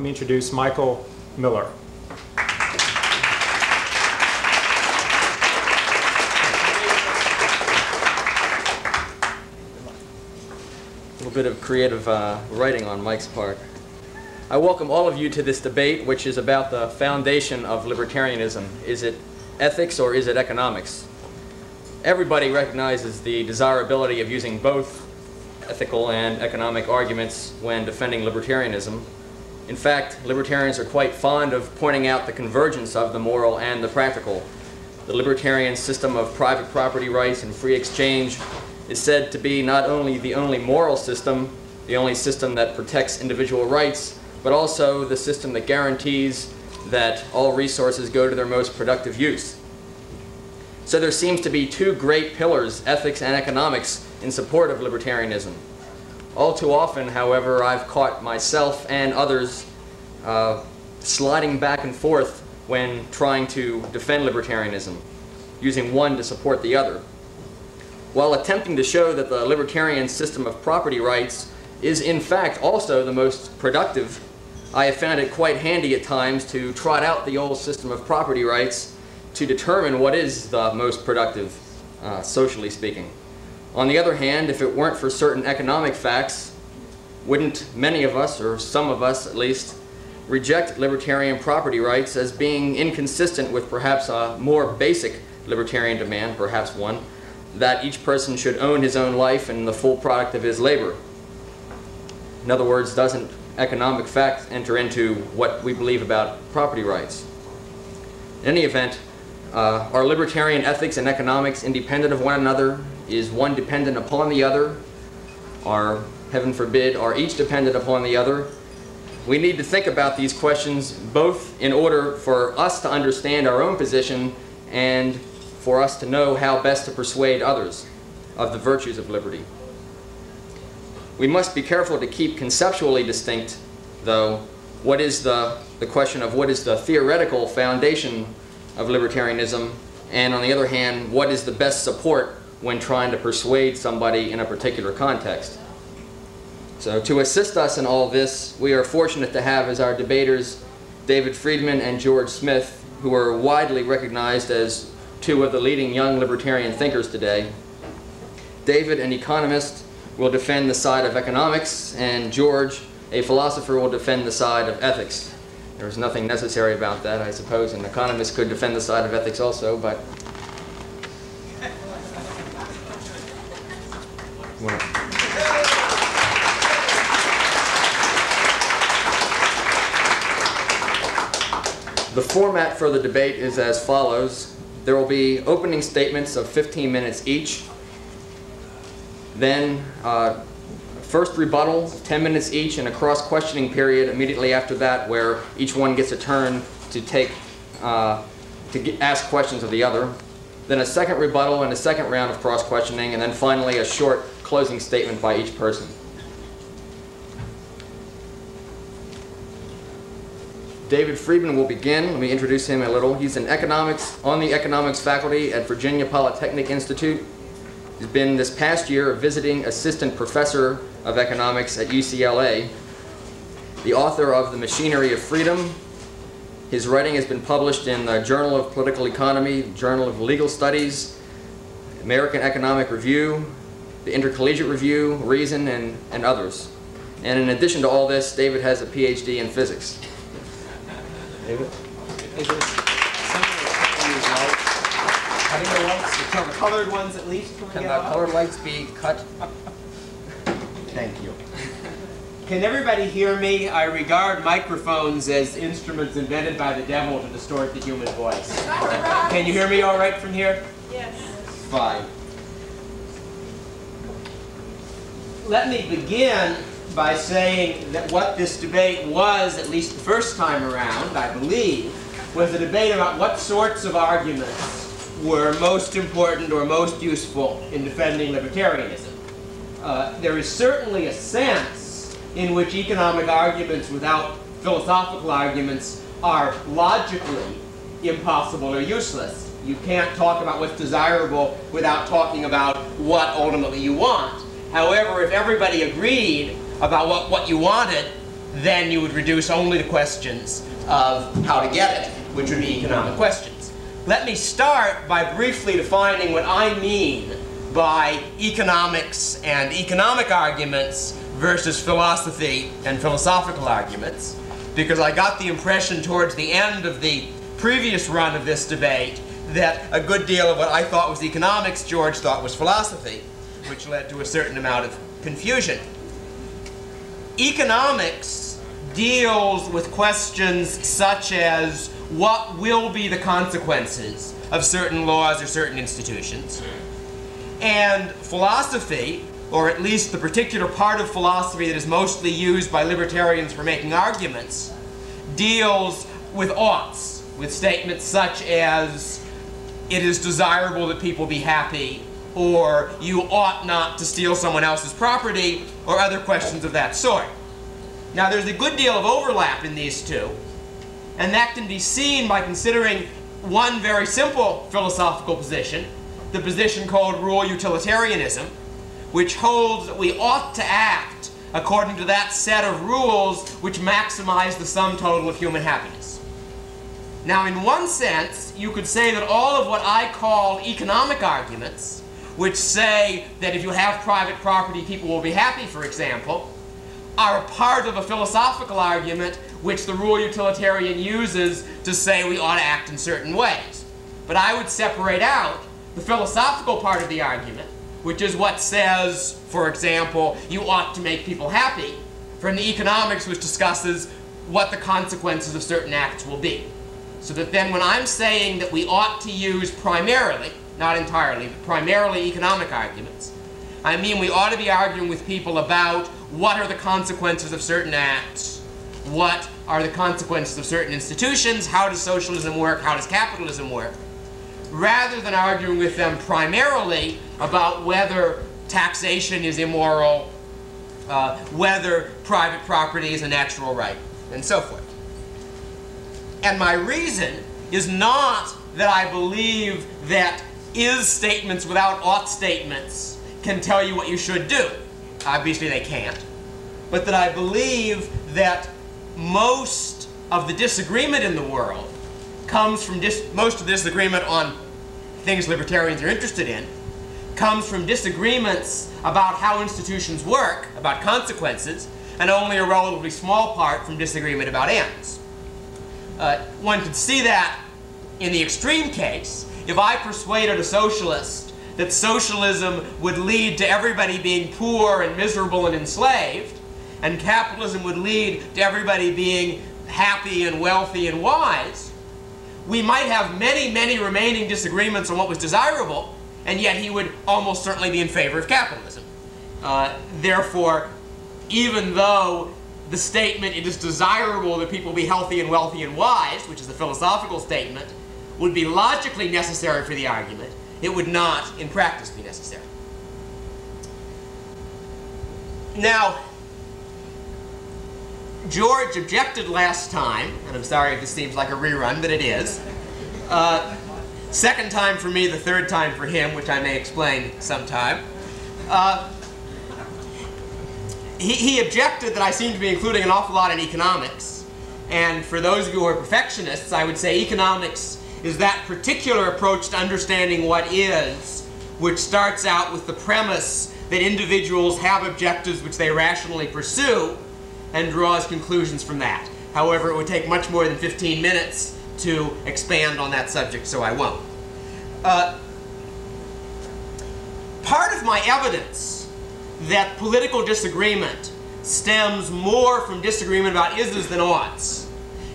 let me introduce Michael Miller. A little bit of creative uh, writing on Mike's part. I welcome all of you to this debate, which is about the foundation of libertarianism. Is it ethics or is it economics? Everybody recognizes the desirability of using both ethical and economic arguments when defending libertarianism. In fact, libertarians are quite fond of pointing out the convergence of the moral and the practical. The libertarian system of private property rights and free exchange is said to be not only the only moral system, the only system that protects individual rights, but also the system that guarantees that all resources go to their most productive use. So there seems to be two great pillars, ethics and economics, in support of libertarianism. All too often, however, I've caught myself and others uh, sliding back and forth when trying to defend libertarianism, using one to support the other while attempting to show that the libertarian system of property rights is in fact also the most productive, I have found it quite handy at times to trot out the old system of property rights to determine what is the most productive, uh, socially speaking. On the other hand, if it weren't for certain economic facts, wouldn't many of us, or some of us at least, reject libertarian property rights as being inconsistent with perhaps a more basic libertarian demand, perhaps one, that each person should own his own life and the full product of his labor. In other words, doesn't economic fact enter into what we believe about property rights? In any event, uh, are libertarian ethics and economics independent of one another? Is one dependent upon the other? Are, heaven forbid, are each dependent upon the other? We need to think about these questions both in order for us to understand our own position and for us to know how best to persuade others of the virtues of liberty. We must be careful to keep conceptually distinct, though, what is the, the question of what is the theoretical foundation of libertarianism, and on the other hand, what is the best support when trying to persuade somebody in a particular context. So to assist us in all this, we are fortunate to have as our debaters David Friedman and George Smith, who are widely recognized as two of the leading young libertarian thinkers today. David, an economist, will defend the side of economics, and George, a philosopher, will defend the side of ethics. There's nothing necessary about that, I suppose. An economist could defend the side of ethics also, but. The format for the debate is as follows. There will be opening statements of 15 minutes each. Then uh, first rebuttal, 10 minutes each, and a cross-questioning period immediately after that where each one gets a turn to take, uh, to get, ask questions of the other. Then a second rebuttal and a second round of cross-questioning, and then finally a short closing statement by each person. David Friedman will begin. Let me introduce him a little. He's an economics on the economics faculty at Virginia Polytechnic Institute. He's been this past year a visiting assistant professor of economics at UCLA. The author of The Machinery of Freedom. His writing has been published in the Journal of Political Economy, Journal of Legal Studies, American Economic Review, the Intercollegiate Review, Reason, and, and others. And in addition to all this, David has a PhD in physics. David? Cutting the lights, can the colored ones at least? Can the colored lights be cut? Thank you. Can everybody hear me? I regard microphones as instruments invented by the devil to distort the human voice. Can you hear me all right from here? Yes. Fine. Let me begin by saying that what this debate was, at least the first time around, I believe, was a debate about what sorts of arguments were most important or most useful in defending libertarianism. Uh, there is certainly a sense in which economic arguments without philosophical arguments are logically impossible or useless. You can't talk about what's desirable without talking about what ultimately you want. However, if everybody agreed about what, what you wanted, then you would reduce only to questions of how to get it, which would be economic questions. Let me start by briefly defining what I mean by economics and economic arguments versus philosophy and philosophical arguments, because I got the impression towards the end of the previous run of this debate that a good deal of what I thought was economics, George thought was philosophy, which led to a certain amount of confusion. Economics deals with questions such as what will be the consequences of certain laws or certain institutions. And philosophy, or at least the particular part of philosophy that is mostly used by libertarians for making arguments, deals with oughts, with statements such as it is desirable that people be happy, or you ought not to steal someone else's property, or other questions of that sort. Now, there's a good deal of overlap in these two, and that can be seen by considering one very simple philosophical position, the position called rule utilitarianism, which holds that we ought to act according to that set of rules which maximize the sum total of human happiness. Now, in one sense, you could say that all of what I call economic arguments, which say that if you have private property, people will be happy, for example, are a part of a philosophical argument which the rule utilitarian uses to say we ought to act in certain ways. But I would separate out the philosophical part of the argument, which is what says, for example, you ought to make people happy, from the economics which discusses what the consequences of certain acts will be. So that then when I'm saying that we ought to use primarily, not entirely, but primarily economic arguments, I mean we ought to be arguing with people about what are the consequences of certain acts, what are the consequences of certain institutions, how does socialism work, how does capitalism work, rather than arguing with them primarily about whether taxation is immoral, uh, whether private property is a natural right, and so forth. And my reason is not that I believe that is statements without ought statements can tell you what you should do. Obviously they can't. But that I believe that most of the disagreement in the world comes from most of the disagreement on things libertarians are interested in comes from disagreements about how institutions work, about consequences, and only a relatively small part from disagreement about ends. Uh, one could see that in the extreme case, if I persuaded a socialist that socialism would lead to everybody being poor and miserable and enslaved, and capitalism would lead to everybody being happy and wealthy and wise, we might have many, many remaining disagreements on what was desirable, and yet he would almost certainly be in favor of capitalism. Uh, therefore, even though the statement, it is desirable that people be healthy and wealthy and wise, which is a philosophical statement, would be logically necessary for the argument, it would not, in practice, be necessary. Now, George objected last time, and I'm sorry if this seems like a rerun, but it is. Uh, second time for me, the third time for him, which I may explain sometime. Uh, he, he objected that I seem to be including an awful lot in economics. And for those of you who are perfectionists, I would say economics is that particular approach to understanding what is, which starts out with the premise that individuals have objectives which they rationally pursue, and draws conclusions from that. However, it would take much more than 15 minutes to expand on that subject, so I won't. Uh, part of my evidence that political disagreement stems more from disagreement about is's than oughts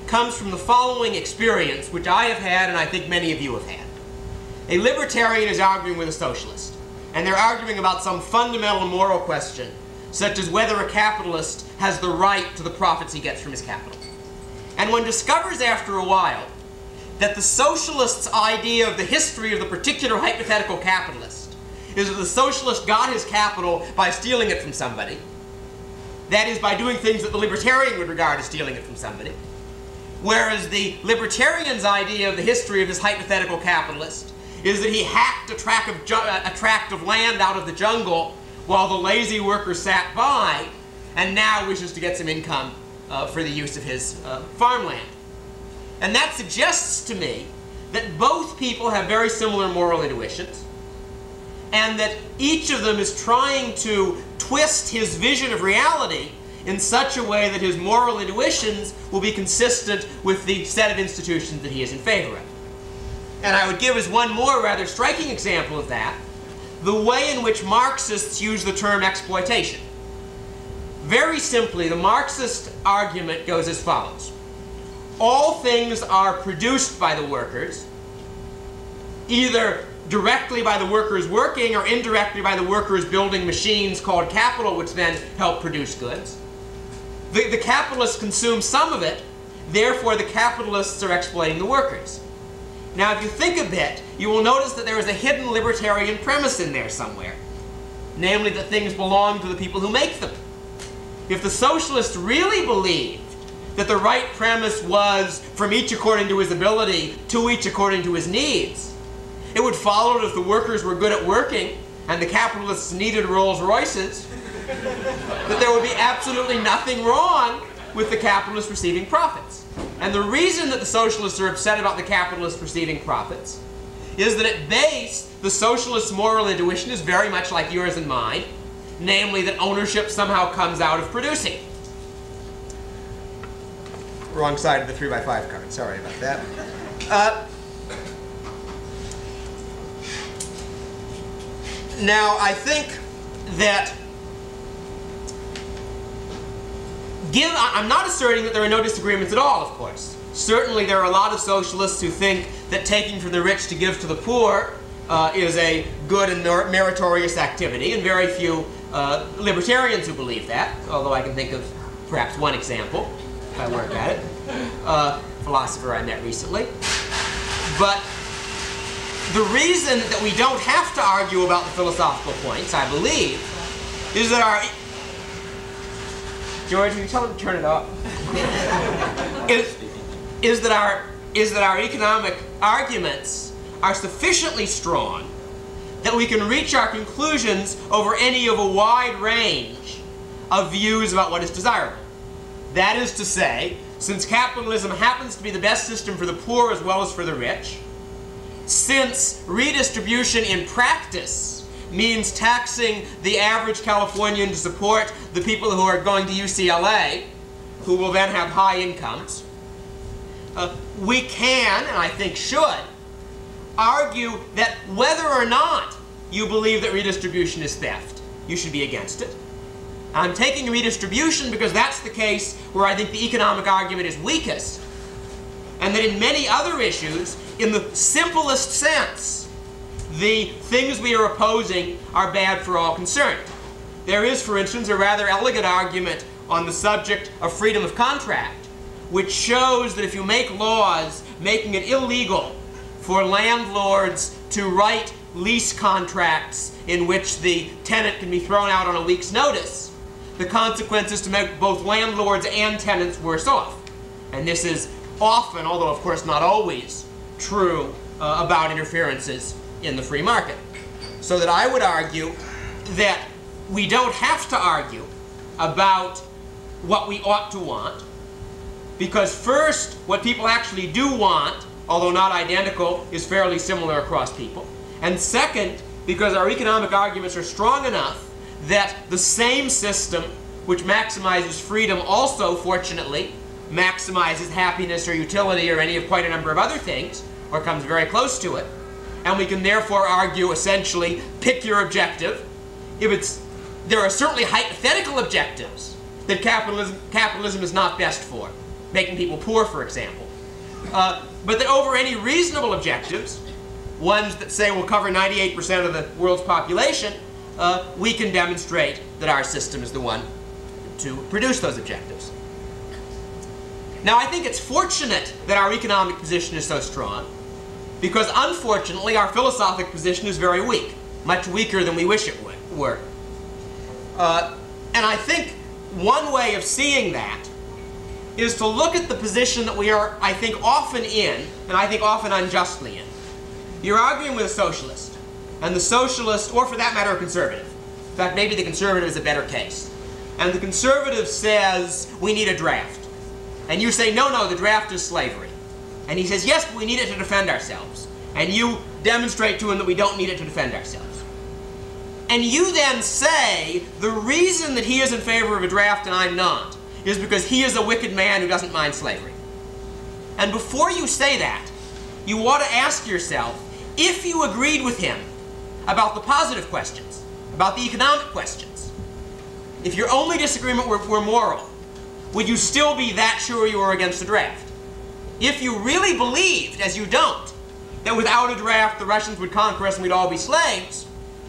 comes from the following experience, which I have had and I think many of you have had. A libertarian is arguing with a socialist, and they're arguing about some fundamental moral question such as whether a capitalist has the right to the profits he gets from his capital. And one discovers after a while that the socialist's idea of the history of the particular hypothetical capitalist is that the socialist got his capital by stealing it from somebody. That is, by doing things that the libertarian would regard as stealing it from somebody. Whereas the libertarian's idea of the history of this hypothetical capitalist is that he hacked a tract of, a tract of land out of the jungle while the lazy worker sat by and now wishes to get some income uh, for the use of his uh, farmland. And that suggests to me that both people have very similar moral intuitions, and that each of them is trying to twist his vision of reality in such a way that his moral intuitions will be consistent with the set of institutions that he is in favor of. And I would give as one more rather striking example of that the way in which Marxists use the term exploitation. Very simply, the Marxist argument goes as follows. All things are produced by the workers, either directly by the workers working or indirectly by the workers building machines called capital, which then help produce goods. The, the capitalists consume some of it, therefore the capitalists are exploiting the workers. Now, if you think a bit, you will notice that there is a hidden libertarian premise in there somewhere. Namely, that things belong to the people who make them. If the socialists really believed that the right premise was from each according to his ability, to each according to his needs, it would follow that if the workers were good at working and the capitalists needed Rolls Royces, that there would be absolutely nothing wrong with the capitalists receiving profits. And the reason that the socialists are upset about the capitalists receiving profits is that at base, the socialist moral intuition is very much like yours and mine, namely that ownership somehow comes out of producing. Wrong side of the 3x5 card, sorry about that. Uh, now, I think that give, I'm not asserting that there are no disagreements at all, of course. Certainly there are a lot of socialists who think that taking from the rich to give to the poor uh, is a good and meritorious activity, and very few uh, libertarians who believe that, although I can think of perhaps one example, if I work at it, uh, philosopher I met recently. But the reason that we don't have to argue about the philosophical points, I believe, is that our George, can you tell him to turn it off? is, is, that our, is that our economic arguments are sufficiently strong that we can reach our conclusions over any of a wide range of views about what is desirable. That is to say, since capitalism happens to be the best system for the poor as well as for the rich, since redistribution in practice means taxing the average Californian to support the people who are going to UCLA, who will then have high incomes. Uh, we can, and I think should, argue that whether or not you believe that redistribution is theft, you should be against it. I'm taking redistribution because that's the case where I think the economic argument is weakest. And that in many other issues, in the simplest sense, the things we are opposing are bad for all concerned. There is, for instance, a rather elegant argument on the subject of freedom of contract, which shows that if you make laws making it illegal for landlords to write lease contracts in which the tenant can be thrown out on a week's notice, the consequence is to make both landlords and tenants worse off. And this is often, although of course not always, true uh, about interferences in the free market. So that I would argue that we don't have to argue about what we ought to want, because first, what people actually do want, although not identical, is fairly similar across people. And second, because our economic arguments are strong enough that the same system which maximizes freedom also, fortunately, maximizes happiness or utility or any of quite a number of other things, or comes very close to it and we can therefore argue essentially pick your objective. If it's, there are certainly hypothetical objectives that capitalism, capitalism is not best for, making people poor, for example. Uh, but that over any reasonable objectives, ones that say will cover 98% of the world's population, uh, we can demonstrate that our system is the one to produce those objectives. Now, I think it's fortunate that our economic position is so strong because unfortunately, our philosophic position is very weak, much weaker than we wish it were. Uh, and I think one way of seeing that is to look at the position that we are, I think, often in, and I think often unjustly in. You're arguing with a socialist, and the socialist, or for that matter, a conservative. In fact, maybe the conservative is a better case. and the conservative says we need a draft. And you say, no, no, the draft is slavery. And he says, yes, but we need it to defend ourselves. And you demonstrate to him that we don't need it to defend ourselves. And you then say, the reason that he is in favor of a draft and I'm not is because he is a wicked man who doesn't mind slavery. And before you say that, you ought to ask yourself if you agreed with him about the positive questions, about the economic questions, if your only disagreement were, were moral, would you still be that sure you were against the draft? If you really believed, as you don't, that without a draft the Russians would conquer us and we'd all be slaves,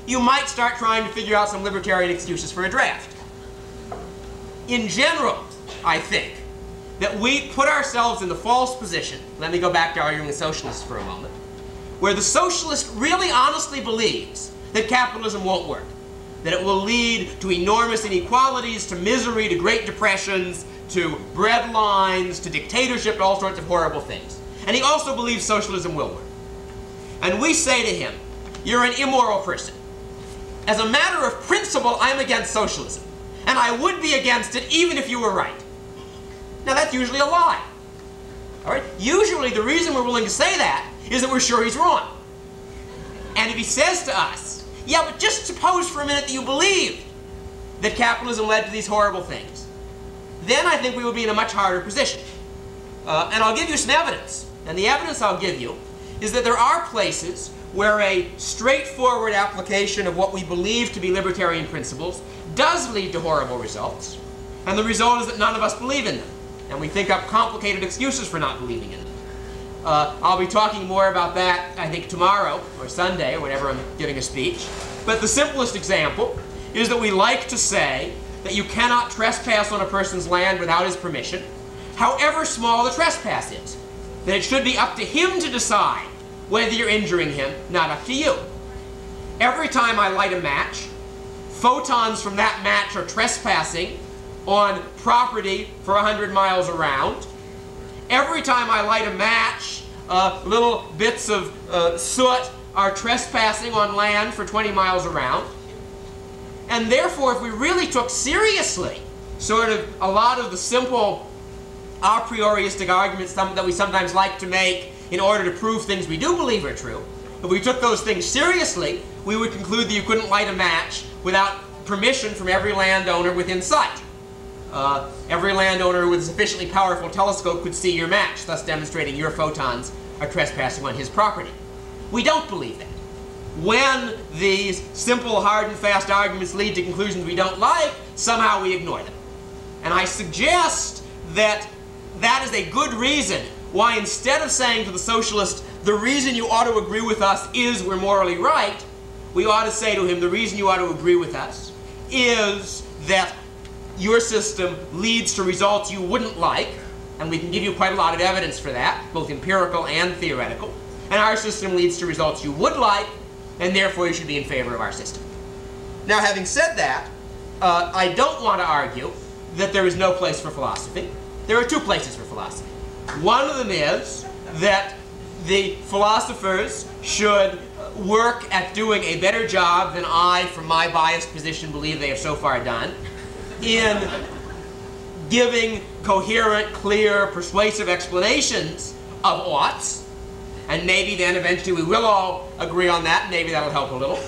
you might start trying to figure out some libertarian excuses for a draft. In general, I think, that we put ourselves in the false position, let me go back to arguing with socialists for a moment, where the socialist really honestly believes that capitalism won't work, that it will lead to enormous inequalities, to misery, to great depressions, to bread lines, to dictatorship, to all sorts of horrible things. And he also believes socialism will work. And we say to him, you're an immoral person. As a matter of principle, I'm against socialism. And I would be against it even if you were right. Now that's usually a lie. All right? Usually the reason we're willing to say that is that we're sure he's wrong. And if he says to us, yeah, but just suppose for a minute that you believed that capitalism led to these horrible things, then I think we would be in a much harder position. Uh, and I'll give you some evidence. And the evidence I'll give you is that there are places where a straightforward application of what we believe to be libertarian principles does lead to horrible results. And the result is that none of us believe in them. And we think up complicated excuses for not believing in them. Uh, I'll be talking more about that, I think, tomorrow or Sunday or whenever I'm giving a speech. But the simplest example is that we like to say that you cannot trespass on a person's land without his permission, however small the trespass is. That it should be up to him to decide whether you're injuring him, not up to you. Every time I light a match, photons from that match are trespassing on property for 100 miles around. Every time I light a match, uh, little bits of uh, soot are trespassing on land for 20 miles around. And therefore, if we really took seriously sort of a lot of the simple a prioristic arguments that we sometimes like to make in order to prove things we do believe are true, if we took those things seriously, we would conclude that you couldn't light a match without permission from every landowner within sight. Uh, every landowner with a sufficiently powerful telescope could see your match, thus demonstrating your photons are trespassing on his property. We don't believe that. When these simple, hard and fast arguments lead to conclusions we don't like, somehow we ignore them. And I suggest that that is a good reason why instead of saying to the socialist, the reason you ought to agree with us is we're morally right, we ought to say to him, the reason you ought to agree with us is that your system leads to results you wouldn't like, and we can give you quite a lot of evidence for that, both empirical and theoretical, and our system leads to results you would like, and therefore you should be in favor of our system. Now, having said that, uh, I don't want to argue that there is no place for philosophy. There are two places for philosophy. One of them is that the philosophers should work at doing a better job than I, from my biased position, believe they have so far done in giving coherent, clear, persuasive explanations of oughts. And maybe then eventually we will all agree on that, maybe that'll help a little.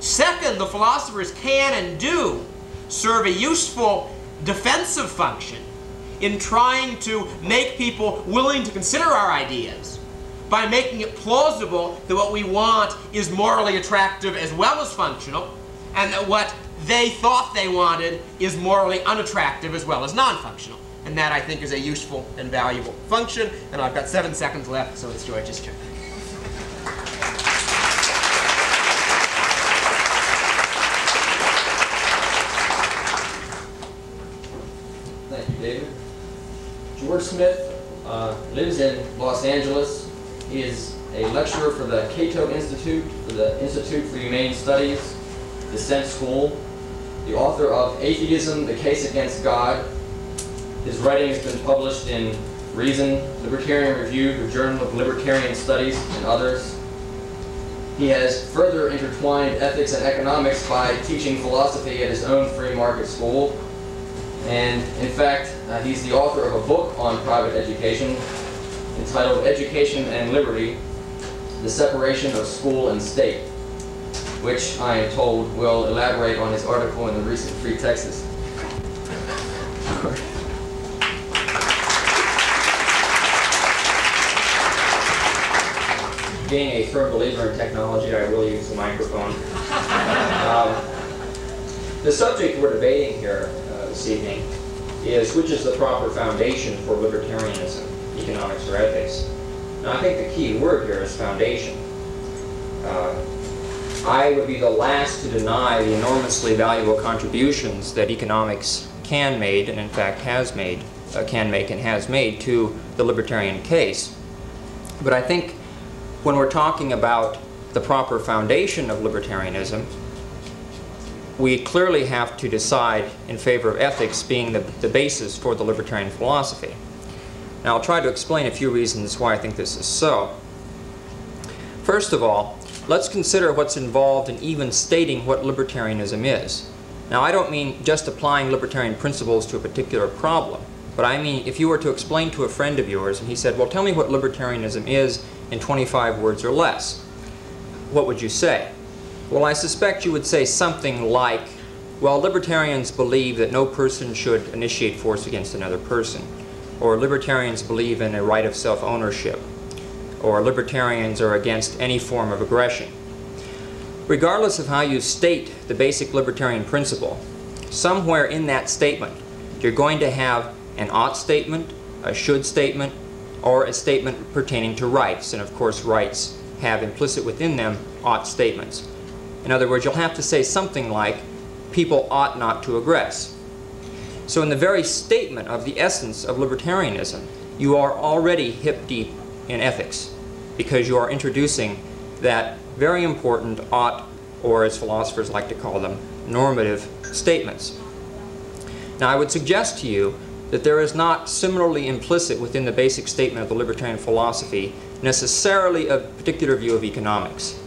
Second, the philosophers can and do serve a useful defensive function in trying to make people willing to consider our ideas by making it plausible that what we want is morally attractive as well as functional, and that what they thought they wanted is morally unattractive as well as non-functional. And that, I think, is a useful and valuable function. And I've got seven seconds left, so it's George's turn. Thank you, David. George Smith uh, lives in Los Angeles. He is a lecturer for the Cato Institute, for the Institute for Humane Studies, Dissent School, the author of Atheism, The Case Against God. His writing has been published in Reason, Libertarian Review, the Journal of Libertarian Studies, and others. He has further intertwined ethics and economics by teaching philosophy at his own free market school, And in fact, uh, he's the author of a book on private education entitled Education and Liberty, The Separation of School and State, which I am told will elaborate on his article in the recent Free Texas. Being a firm believer in technology, I will use the microphone. Um, the subject we're debating here uh, this evening is which is the proper foundation for libertarianism, economics or ethics. Now I think the key word here is foundation. Uh, I would be the last to deny the enormously valuable contributions that economics can made, and in fact has made, uh, can make and has made to the libertarian case. But I think when we're talking about the proper foundation of libertarianism, we clearly have to decide in favor of ethics being the, the basis for the libertarian philosophy. Now I'll try to explain a few reasons why I think this is so. First of all, let's consider what's involved in even stating what libertarianism is. Now I don't mean just applying libertarian principles to a particular problem, but I mean if you were to explain to a friend of yours and he said, well tell me what libertarianism is in 25 words or less, what would you say? Well, I suspect you would say something like, well, libertarians believe that no person should initiate force against another person, or libertarians believe in a right of self-ownership, or libertarians are against any form of aggression. Regardless of how you state the basic libertarian principle, somewhere in that statement, you're going to have an ought statement, a should statement, or a statement pertaining to rights. And of course, rights have implicit within them ought statements. In other words, you'll have to say something like, people ought not to aggress. So in the very statement of the essence of libertarianism, you are already hip deep in ethics because you are introducing that very important ought, or as philosophers like to call them, normative statements. Now I would suggest to you that there is not similarly implicit within the basic statement of the libertarian philosophy necessarily a particular view of economics.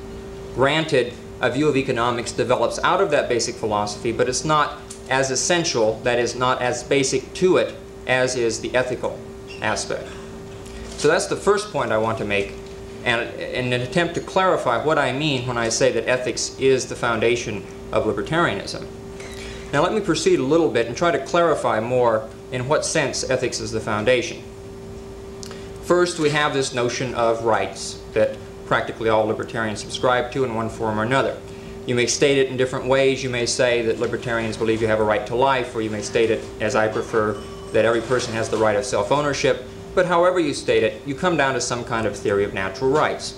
Granted, a view of economics develops out of that basic philosophy, but it's not as essential, that is not as basic to it, as is the ethical aspect. So that's the first point I want to make, and in an attempt to clarify what I mean when I say that ethics is the foundation of libertarianism. Now let me proceed a little bit and try to clarify more in what sense ethics is the foundation. First, we have this notion of rights that practically all libertarians subscribe to in one form or another. You may state it in different ways. You may say that libertarians believe you have a right to life, or you may state it, as I prefer, that every person has the right of self-ownership. But however you state it, you come down to some kind of theory of natural rights.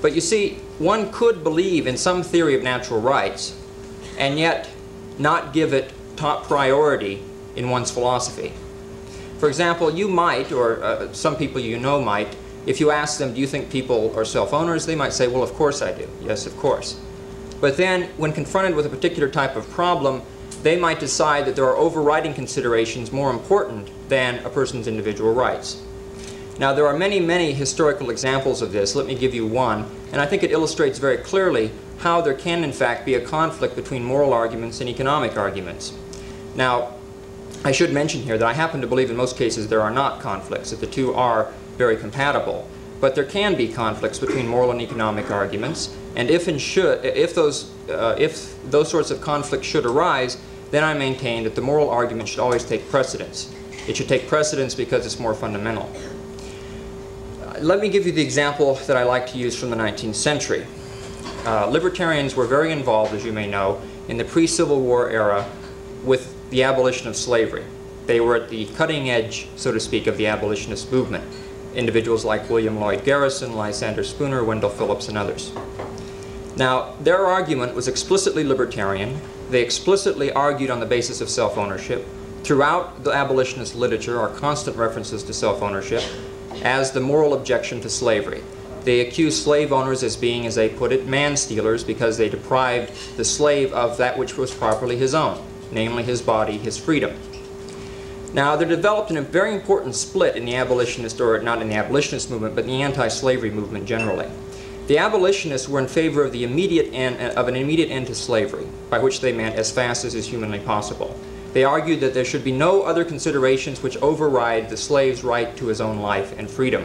But you see, one could believe in some theory of natural rights and yet not give it top priority in one's philosophy. For example, you might, or uh, some people you know might, if you ask them, do you think people are self-owners, they might say, well, of course I do. Yes, of course. But then, when confronted with a particular type of problem, they might decide that there are overriding considerations more important than a person's individual rights. Now, there are many, many historical examples of this. Let me give you one, and I think it illustrates very clearly how there can, in fact, be a conflict between moral arguments and economic arguments. Now, I should mention here that I happen to believe in most cases there are not conflicts, that the two are very compatible. But there can be conflicts between moral and economic arguments, and if, and should, if, those, uh, if those sorts of conflicts should arise, then I maintain that the moral argument should always take precedence. It should take precedence because it's more fundamental. Let me give you the example that I like to use from the 19th century. Uh, libertarians were very involved, as you may know, in the pre-Civil War era with the abolition of slavery. They were at the cutting edge, so to speak, of the abolitionist movement. Individuals like William Lloyd Garrison, Lysander Spooner, Wendell Phillips, and others. Now, their argument was explicitly libertarian. They explicitly argued on the basis of self-ownership. Throughout the abolitionist literature are constant references to self-ownership as the moral objection to slavery. They accused slave owners as being, as they put it, man-stealers because they deprived the slave of that which was properly his own namely his body, his freedom. Now, there developed a very important split in the abolitionist, or not in the abolitionist movement, but in the anti-slavery movement generally. The abolitionists were in favor of the immediate end, of an immediate end to slavery, by which they meant as fast as is humanly possible. They argued that there should be no other considerations which override the slave's right to his own life and freedom.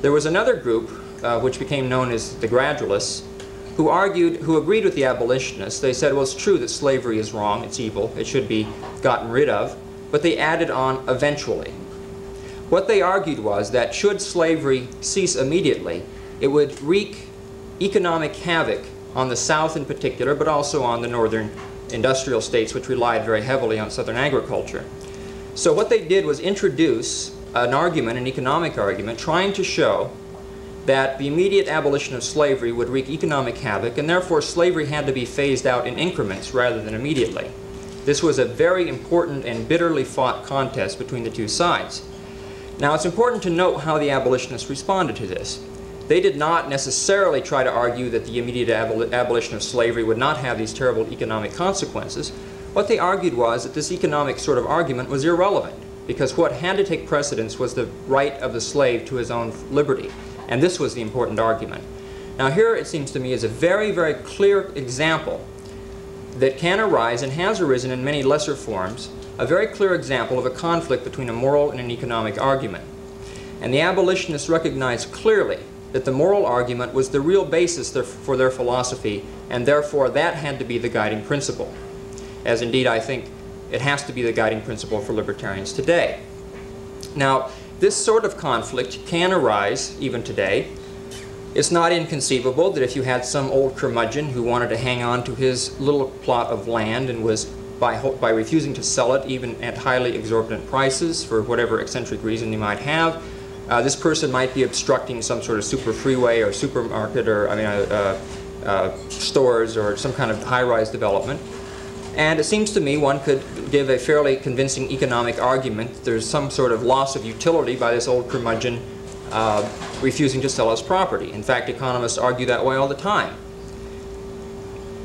There was another group, uh, which became known as the Gradualists, who argued, who agreed with the abolitionists. They said, well, it's true that slavery is wrong, it's evil, it should be gotten rid of, but they added on eventually. What they argued was that should slavery cease immediately, it would wreak economic havoc on the South in particular, but also on the northern industrial states, which relied very heavily on southern agriculture. So what they did was introduce an argument, an economic argument, trying to show that the immediate abolition of slavery would wreak economic havoc, and therefore slavery had to be phased out in increments rather than immediately. This was a very important and bitterly fought contest between the two sides. Now, it's important to note how the abolitionists responded to this. They did not necessarily try to argue that the immediate abol abolition of slavery would not have these terrible economic consequences. What they argued was that this economic sort of argument was irrelevant because what had to take precedence was the right of the slave to his own liberty. And this was the important argument. Now here it seems to me is a very, very clear example that can arise and has arisen in many lesser forms a very clear example of a conflict between a moral and an economic argument. And the abolitionists recognized clearly that the moral argument was the real basis for their philosophy, and therefore that had to be the guiding principle. As indeed I think it has to be the guiding principle for libertarians today. Now, this sort of conflict can arise even today. It's not inconceivable that if you had some old curmudgeon who wanted to hang on to his little plot of land and was by, by refusing to sell it even at highly exorbitant prices for whatever eccentric reason he might have. Uh, this person might be obstructing some sort of super freeway or supermarket or I mean uh, uh, uh, stores or some kind of high-rise development. And it seems to me one could give a fairly convincing economic argument. There's some sort of loss of utility by this old curmudgeon uh, refusing to sell his property. In fact, economists argue that way all the time.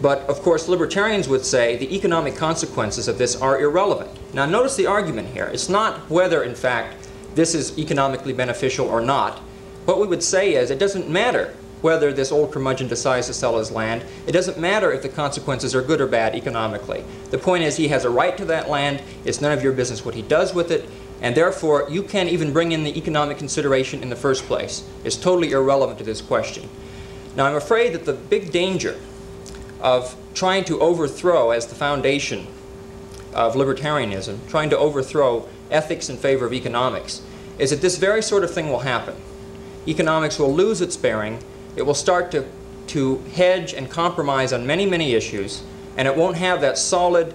But of course, libertarians would say the economic consequences of this are irrelevant. Now notice the argument here. It's not whether, in fact, this is economically beneficial or not. What we would say is it doesn't matter whether this old curmudgeon decides to sell his land. It doesn't matter if the consequences are good or bad economically. The point is he has a right to that land. It's none of your business what he does with it. And therefore, you can't even bring in the economic consideration in the first place. It's totally irrelevant to this question. Now, I'm afraid that the big danger of trying to overthrow as the foundation of libertarianism, trying to overthrow ethics in favor of economics, is that this very sort of thing will happen. Economics will lose its bearing, it will start to, to hedge and compromise on many, many issues, and it won't have that solid,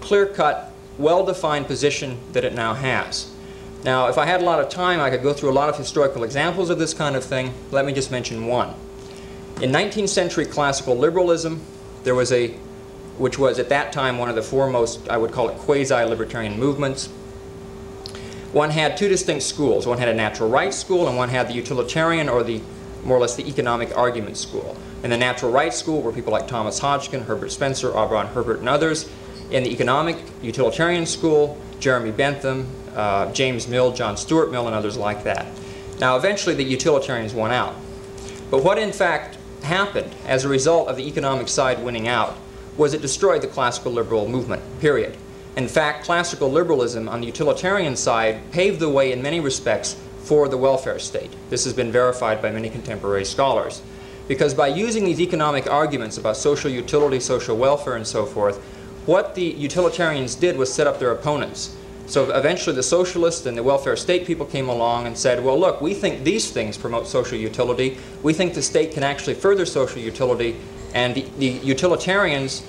clear-cut, well-defined position that it now has. Now, if I had a lot of time, I could go through a lot of historical examples of this kind of thing. Let me just mention one. In 19th century classical liberalism, there was a, which was at that time one of the foremost, I would call it quasi-libertarian movements. One had two distinct schools. One had a natural rights school and one had the utilitarian or the more or less the economic argument school. In the natural rights school were people like Thomas Hodgskin, Herbert Spencer, Auberon Herbert, and others. In the economic utilitarian school, Jeremy Bentham, uh, James Mill, John Stuart Mill, and others like that. Now, eventually the utilitarians won out. But what in fact happened as a result of the economic side winning out was it destroyed the classical liberal movement, period. In fact, classical liberalism on the utilitarian side paved the way in many respects for the welfare state. This has been verified by many contemporary scholars. Because by using these economic arguments about social utility, social welfare, and so forth, what the utilitarians did was set up their opponents. So eventually the socialists and the welfare state people came along and said, well look, we think these things promote social utility. We think the state can actually further social utility and the, the utilitarians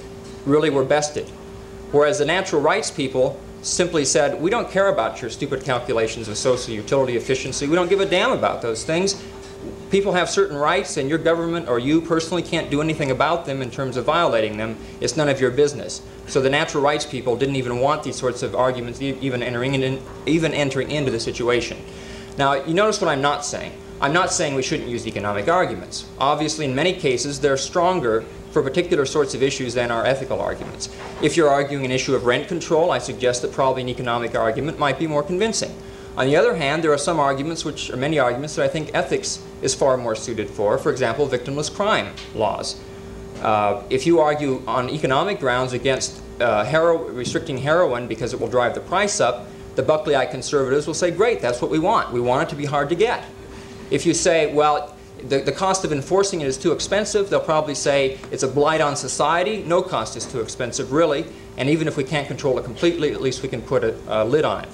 really were bested. Whereas the natural rights people simply said, we don't care about your stupid calculations of social utility efficiency. We don't give a damn about those things people have certain rights and your government or you personally can't do anything about them in terms of violating them. It's none of your business. So the natural rights people didn't even want these sorts of arguments even entering, in, even entering into the situation. Now, you notice what I'm not saying. I'm not saying we shouldn't use economic arguments. Obviously, in many cases, they're stronger for particular sorts of issues than our ethical arguments. If you're arguing an issue of rent control, I suggest that probably an economic argument might be more convincing. On the other hand, there are some arguments, which are many arguments, that I think ethics is far more suited for. For example, victimless crime laws. Uh, if you argue on economic grounds against uh, hero restricting heroin because it will drive the price up, the Buckleyite conservatives will say, great, that's what we want. We want it to be hard to get. If you say, well, the, the cost of enforcing it is too expensive, they'll probably say it's a blight on society. No cost is too expensive, really. And even if we can't control it completely, at least we can put a, a lid on it.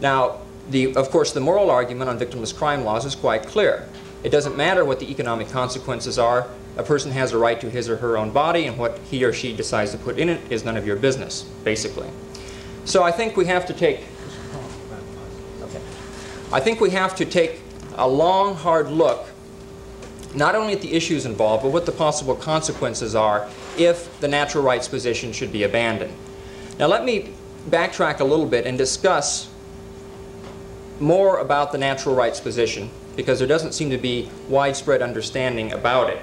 Now, the, of course, the moral argument on victimless crime laws is quite clear. It doesn't matter what the economic consequences are. A person has a right to his or her own body, and what he or she decides to put in it is none of your business, basically. So I think we have to take. Okay. I think we have to take a long, hard look not only at the issues involved, but what the possible consequences are if the natural rights position should be abandoned. Now let me backtrack a little bit and discuss more about the natural rights position because there doesn't seem to be widespread understanding about it.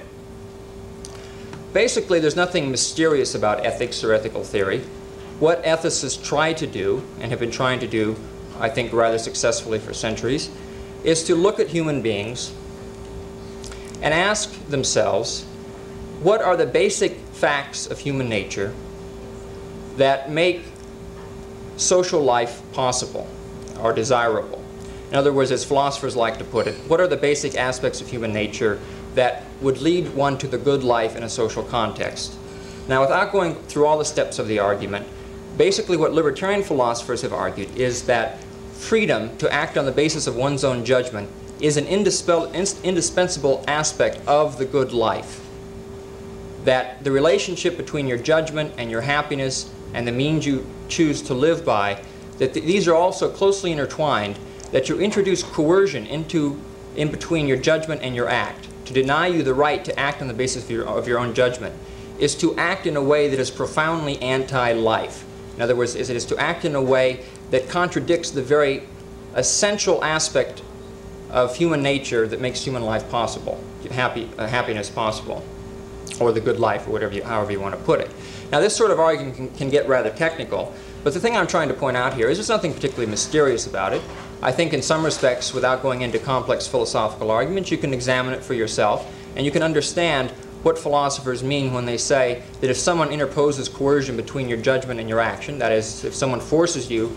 Basically, there's nothing mysterious about ethics or ethical theory. What ethicists try to do, and have been trying to do, I think rather successfully for centuries, is to look at human beings and ask themselves, what are the basic facts of human nature that make social life possible or desirable? In other words, as philosophers like to put it, what are the basic aspects of human nature that would lead one to the good life in a social context? Now, without going through all the steps of the argument, basically what libertarian philosophers have argued is that freedom to act on the basis of one's own judgment is an indispensable aspect of the good life. That the relationship between your judgment and your happiness and the means you choose to live by, that th these are also closely intertwined that you introduce coercion into in between your judgment and your act, to deny you the right to act on the basis of your, of your own judgment, is to act in a way that is profoundly anti-life. In other words, is it is to act in a way that contradicts the very essential aspect of human nature that makes human life possible, happy, uh, happiness possible, or the good life, or whatever you, however you want to put it. Now, this sort of argument can, can get rather technical, but the thing I'm trying to point out here is there's nothing particularly mysterious about it. I think in some respects, without going into complex philosophical arguments, you can examine it for yourself and you can understand what philosophers mean when they say that if someone interposes coercion between your judgment and your action, that is, if someone forces you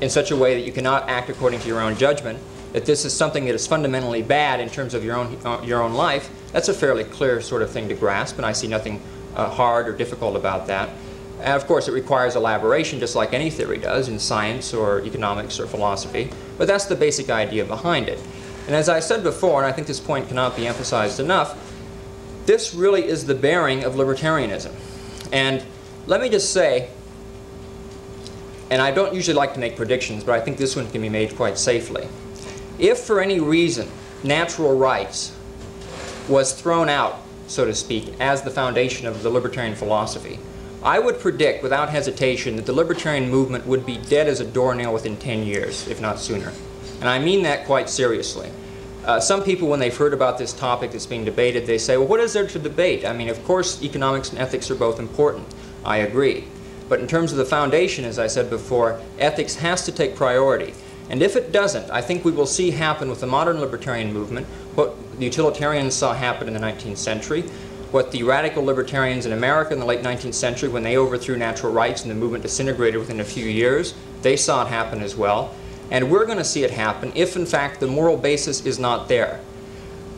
in such a way that you cannot act according to your own judgment, that this is something that is fundamentally bad in terms of your own, uh, your own life, that's a fairly clear sort of thing to grasp, and I see nothing uh, hard or difficult about that. And of course, it requires elaboration just like any theory does in science or economics or philosophy, but that's the basic idea behind it. And as I said before, and I think this point cannot be emphasized enough, this really is the bearing of libertarianism. And let me just say, and I don't usually like to make predictions, but I think this one can be made quite safely. If for any reason natural rights was thrown out, so to speak, as the foundation of the libertarian philosophy, I would predict without hesitation that the libertarian movement would be dead as a doornail within 10 years, if not sooner. And I mean that quite seriously. Uh, some people, when they've heard about this topic that's being debated, they say, well, what is there to debate? I mean, of course, economics and ethics are both important. I agree. But in terms of the foundation, as I said before, ethics has to take priority. And if it doesn't, I think we will see happen with the modern libertarian movement what the utilitarians saw happen in the 19th century, what the radical libertarians in America in the late 19th century, when they overthrew natural rights and the movement disintegrated within a few years, they saw it happen as well. And we're going to see it happen if, in fact, the moral basis is not there.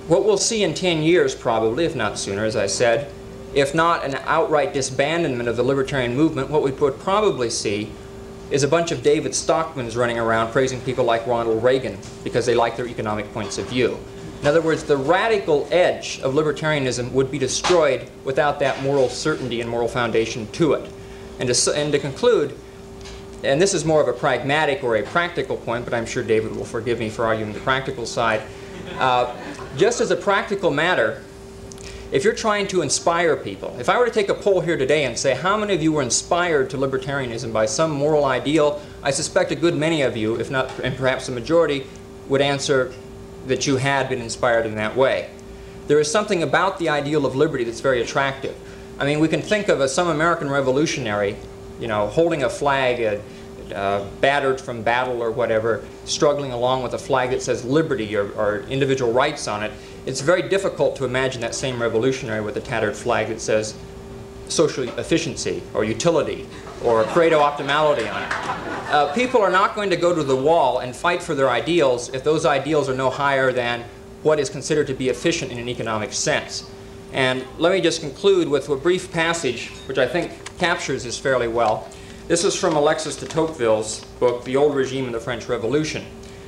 What we'll see in 10 years, probably, if not sooner, as I said, if not an outright disbandment of the libertarian movement, what we would probably see is a bunch of David Stockmans running around praising people like Ronald Reagan because they like their economic points of view. In other words, the radical edge of libertarianism would be destroyed without that moral certainty and moral foundation to it. And to, and to conclude, and this is more of a pragmatic or a practical point, but I'm sure David will forgive me for arguing the practical side. Uh, just as a practical matter, if you're trying to inspire people, if I were to take a poll here today and say how many of you were inspired to libertarianism by some moral ideal, I suspect a good many of you, if not, and perhaps the majority, would answer that you had been inspired in that way. There is something about the ideal of liberty that's very attractive. I mean, we can think of a, some American revolutionary, you know, holding a flag, uh, battered from battle or whatever, struggling along with a flag that says liberty or, or individual rights on it. It's very difficult to imagine that same revolutionary with a tattered flag that says social efficiency or utility or Pareto optimality on it. Uh, people are not going to go to the wall and fight for their ideals if those ideals are no higher than what is considered to be efficient in an economic sense. And let me just conclude with a brief passage which I think captures this fairly well. This is from Alexis de Tocqueville's book, The Old Regime and the French Revolution,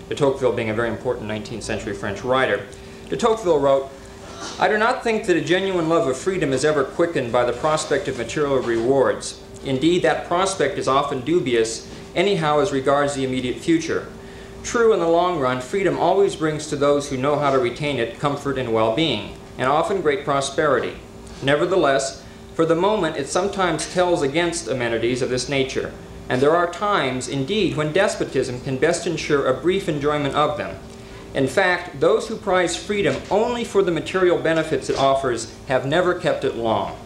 de Tocqueville being a very important 19th century French writer. De Tocqueville wrote, I do not think that a genuine love of freedom is ever quickened by the prospect of material rewards. Indeed, that prospect is often dubious, anyhow as regards the immediate future. True, in the long run, freedom always brings to those who know how to retain it comfort and well-being, and often great prosperity. Nevertheless, for the moment, it sometimes tells against amenities of this nature, and there are times, indeed, when despotism can best ensure a brief enjoyment of them. In fact, those who prize freedom only for the material benefits it offers have never kept it long.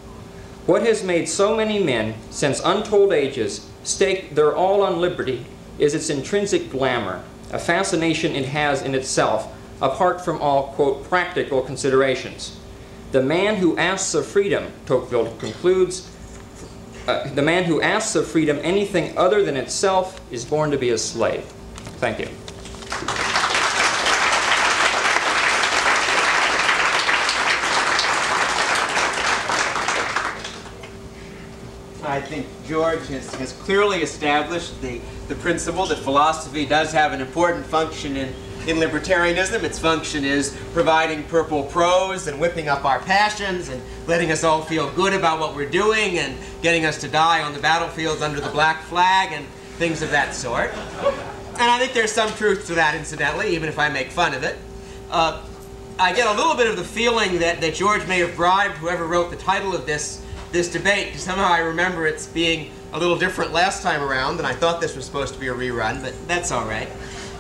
What has made so many men, since untold ages, stake their all on liberty is its intrinsic glamour, a fascination it has in itself, apart from all, quote, practical considerations. The man who asks of freedom, Tocqueville concludes, uh, the man who asks of freedom anything other than itself is born to be a slave. Thank you. I think George has, has clearly established the, the principle that philosophy does have an important function in, in libertarianism. Its function is providing purple prose and whipping up our passions and letting us all feel good about what we're doing and getting us to die on the battlefields under the black flag and things of that sort. And I think there's some truth to that, incidentally, even if I make fun of it. Uh, I get a little bit of the feeling that, that George may have bribed whoever wrote the title of this this debate because somehow I remember it's being a little different last time around, and I thought this was supposed to be a rerun, but that's all right.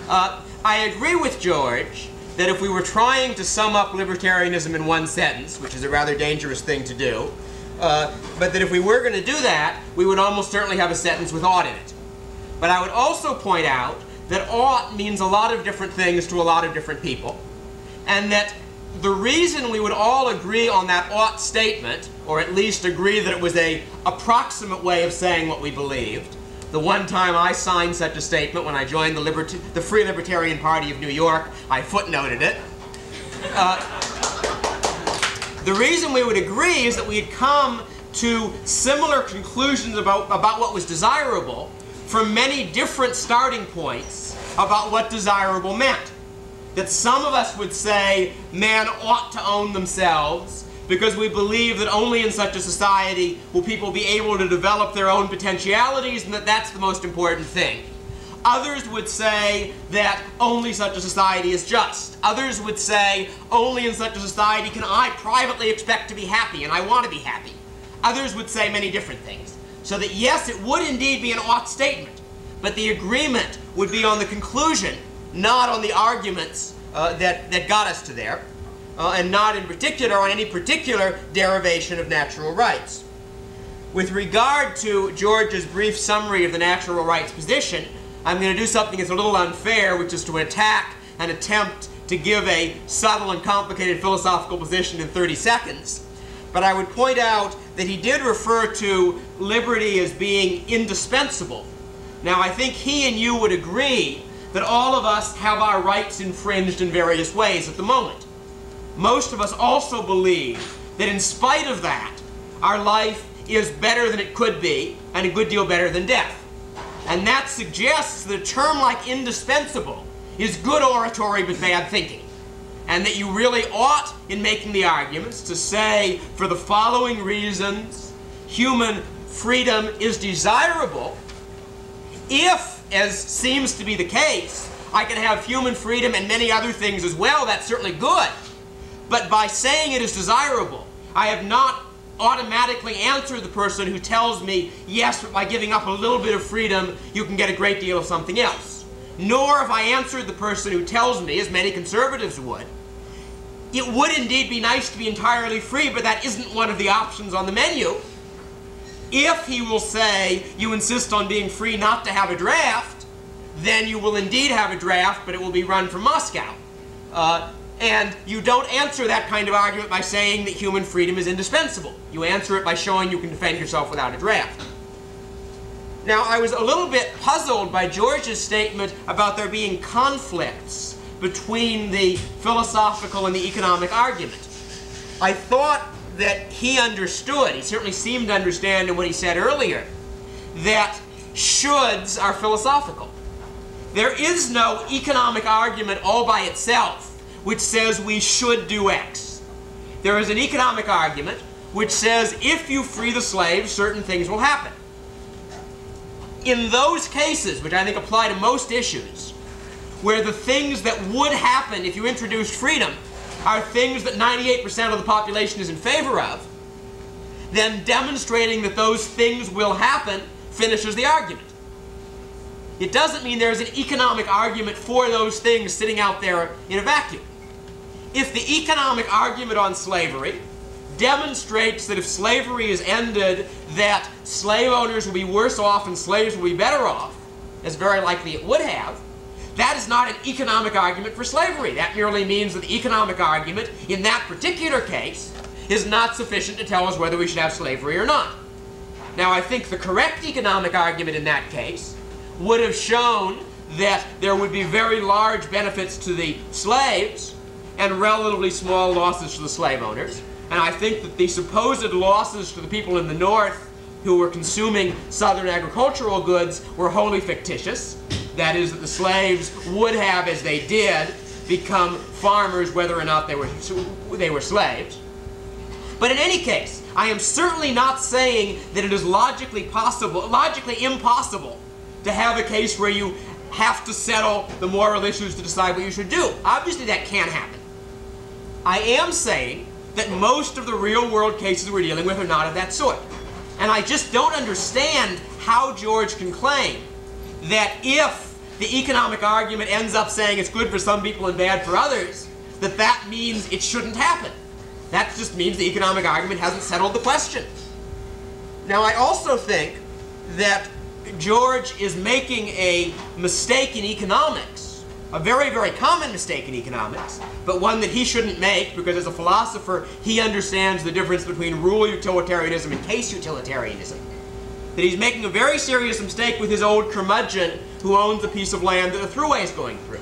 Uh, I agree with George that if we were trying to sum up libertarianism in one sentence, which is a rather dangerous thing to do, uh, but that if we were going to do that, we would almost certainly have a sentence with ought in it. But I would also point out that ought means a lot of different things to a lot of different people, and that the reason we would all agree on that ought statement, or at least agree that it was a approximate way of saying what we believed, the one time I signed such a statement when I joined the, the Free Libertarian Party of New York, I footnoted it. Uh, the reason we would agree is that we had come to similar conclusions about, about what was desirable from many different starting points about what desirable meant that some of us would say man ought to own themselves because we believe that only in such a society will people be able to develop their own potentialities and that that's the most important thing. Others would say that only such a society is just. Others would say only in such a society can I privately expect to be happy and I want to be happy. Others would say many different things. So that yes, it would indeed be an ought statement, but the agreement would be on the conclusion not on the arguments uh, that, that got us to there, uh, and not in particular on any particular derivation of natural rights. With regard to George's brief summary of the natural rights position, I'm going to do something that's a little unfair, which is to attack and attempt to give a subtle and complicated philosophical position in 30 seconds. But I would point out that he did refer to liberty as being indispensable. Now, I think he and you would agree that all of us have our rights infringed in various ways at the moment. Most of us also believe that in spite of that, our life is better than it could be and a good deal better than death. And that suggests that a term like indispensable is good oratory but bad thinking. And that you really ought, in making the arguments, to say, for the following reasons, human freedom is desirable if as seems to be the case, I can have human freedom and many other things as well. That's certainly good. But by saying it is desirable, I have not automatically answered the person who tells me, yes, by giving up a little bit of freedom, you can get a great deal of something else. Nor have I answered the person who tells me, as many conservatives would, it would indeed be nice to be entirely free, but that isn't one of the options on the menu. If he will say, you insist on being free not to have a draft, then you will indeed have a draft, but it will be run from Moscow. Uh, And you don't answer that kind of argument by saying that human freedom is indispensable. You answer it by showing you can defend yourself without a draft. Now, I was a little bit puzzled by George's statement about there being conflicts between the philosophical and the economic argument. I thought that he understood, he certainly seemed to understand in what he said earlier, that shoulds are philosophical. There is no economic argument all by itself which says we should do X. There is an economic argument which says if you free the slaves, certain things will happen. In those cases, which I think apply to most issues, where the things that would happen if you introduced freedom are things that 98% of the population is in favor of, then demonstrating that those things will happen finishes the argument. It doesn't mean there's an economic argument for those things sitting out there in a vacuum. If the economic argument on slavery demonstrates that if slavery is ended, that slave owners will be worse off and slaves will be better off, as very likely it would have, that is not an economic argument for slavery. That merely means that the economic argument in that particular case is not sufficient to tell us whether we should have slavery or not. Now, I think the correct economic argument in that case would have shown that there would be very large benefits to the slaves and relatively small losses to the slave owners. And I think that the supposed losses to the people in the North who were consuming southern agricultural goods were wholly fictitious. That is, that the slaves would have, as they did, become farmers whether or not they were, they were slaves. But in any case, I am certainly not saying that it is logically possible, logically impossible to have a case where you have to settle the moral issues to decide what you should do. Obviously that can't happen. I am saying that most of the real world cases we're dealing with are not of that sort. And I just don't understand how George can claim that if the economic argument ends up saying it's good for some people and bad for others, that that means it shouldn't happen. That just means the economic argument hasn't settled the question. Now, I also think that George is making a mistake in economics, a very, very common mistake in economics, but one that he shouldn't make because as a philosopher, he understands the difference between rule utilitarianism and case utilitarianism. That he's making a very serious mistake with his old curmudgeon who owns a piece of land that the thruway is going through.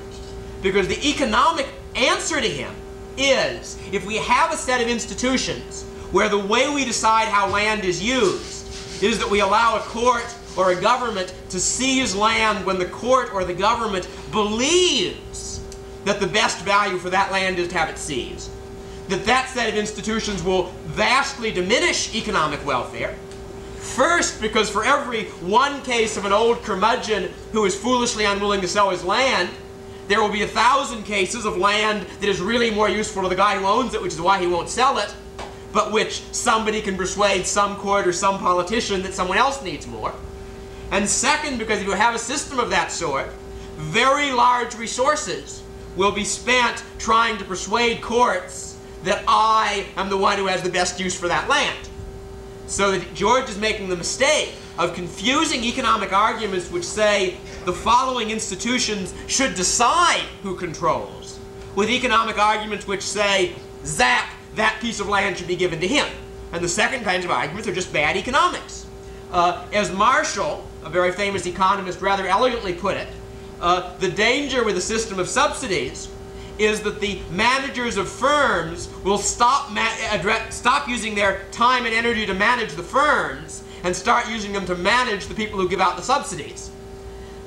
Because the economic answer to him is if we have a set of institutions where the way we decide how land is used is that we allow a court or a government to seize land when the court or the government believes that the best value for that land is to have it seized, that that set of institutions will vastly diminish economic welfare. First, because for every one case of an old curmudgeon who is foolishly unwilling to sell his land, there will be a thousand cases of land that is really more useful to the guy who owns it, which is why he won't sell it, but which somebody can persuade some court or some politician that someone else needs more. And second, because if you have a system of that sort, very large resources will be spent trying to persuade courts that I am the one who has the best use for that land. So that George is making the mistake of confusing economic arguments which say the following institutions should decide who controls, with economic arguments which say, zap, that piece of land should be given to him. And the second kinds of arguments are just bad economics. Uh, as Marshall, a very famous economist, rather elegantly put it, uh, the danger with a system of subsidies is that the managers of firms will stop, stop using their time and energy to manage the firms and start using them to manage the people who give out the subsidies.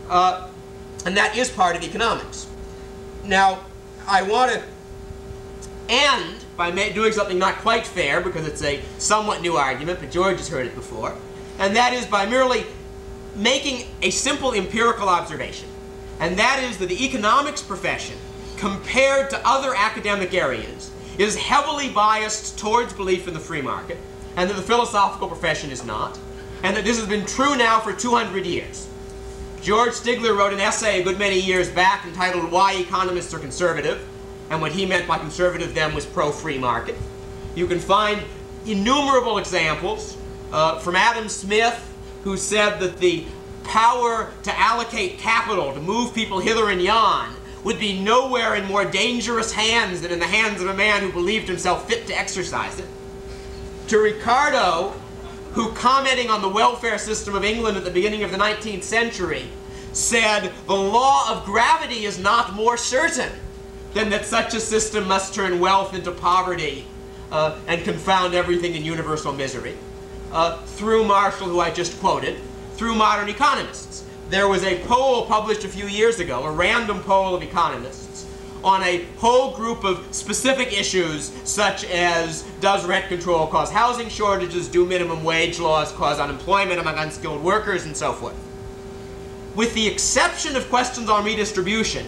Uh, and that is part of economics. Now, I want to end by doing something not quite fair because it's a somewhat new argument, but George has heard it before, and that is by merely making a simple empirical observation. And that is that the economics profession compared to other academic areas, is heavily biased towards belief in the free market, and that the philosophical profession is not, and that this has been true now for 200 years. George Stigler wrote an essay a good many years back entitled Why Economists Are Conservative, and what he meant by conservative then was pro-free market. You can find innumerable examples uh, from Adam Smith, who said that the power to allocate capital, to move people hither and yon, would be nowhere in more dangerous hands than in the hands of a man who believed himself fit to exercise it. To Ricardo, who commenting on the welfare system of England at the beginning of the 19th century said, the law of gravity is not more certain than that such a system must turn wealth into poverty uh, and confound everything in universal misery. Uh, through Marshall, who I just quoted, through modern economists. There was a poll published a few years ago, a random poll of economists, on a whole group of specific issues such as does rent control cause housing shortages, do minimum wage laws cause unemployment among unskilled workers, and so forth. With the exception of questions on redistribution,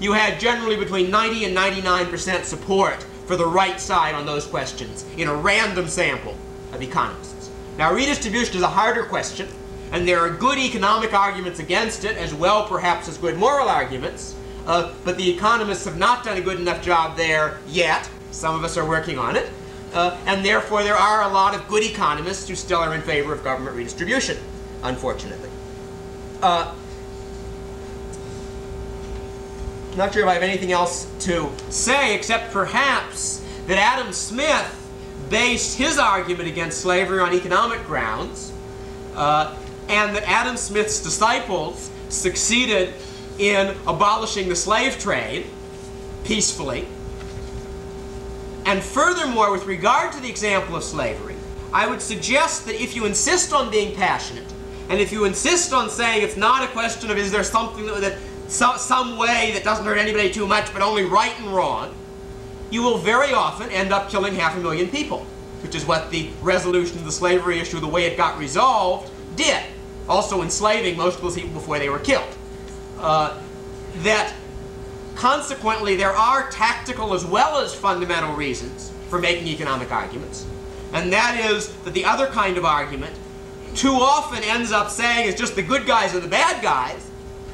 you had generally between 90 and 99% support for the right side on those questions in a random sample of economists. Now, redistribution is a harder question, and there are good economic arguments against it, as well perhaps as good moral arguments, uh, but the economists have not done a good enough job there yet. Some of us are working on it. Uh, and therefore, there are a lot of good economists who still are in favor of government redistribution, unfortunately. Uh, not sure if I have anything else to say, except perhaps that Adam Smith based his argument against slavery on economic grounds, uh, and that Adam Smith's disciples succeeded in abolishing the slave trade peacefully. And furthermore, with regard to the example of slavery, I would suggest that if you insist on being passionate, and if you insist on saying it's not a question of is there something that, that so, some way that doesn't hurt anybody too much, but only right and wrong, you will very often end up killing half a million people, which is what the resolution of the slavery issue, the way it got resolved, did. Also enslaving most of those people before they were killed. Uh, that consequently there are tactical as well as fundamental reasons for making economic arguments. And that is that the other kind of argument too often ends up saying it's just the good guys and the bad guys,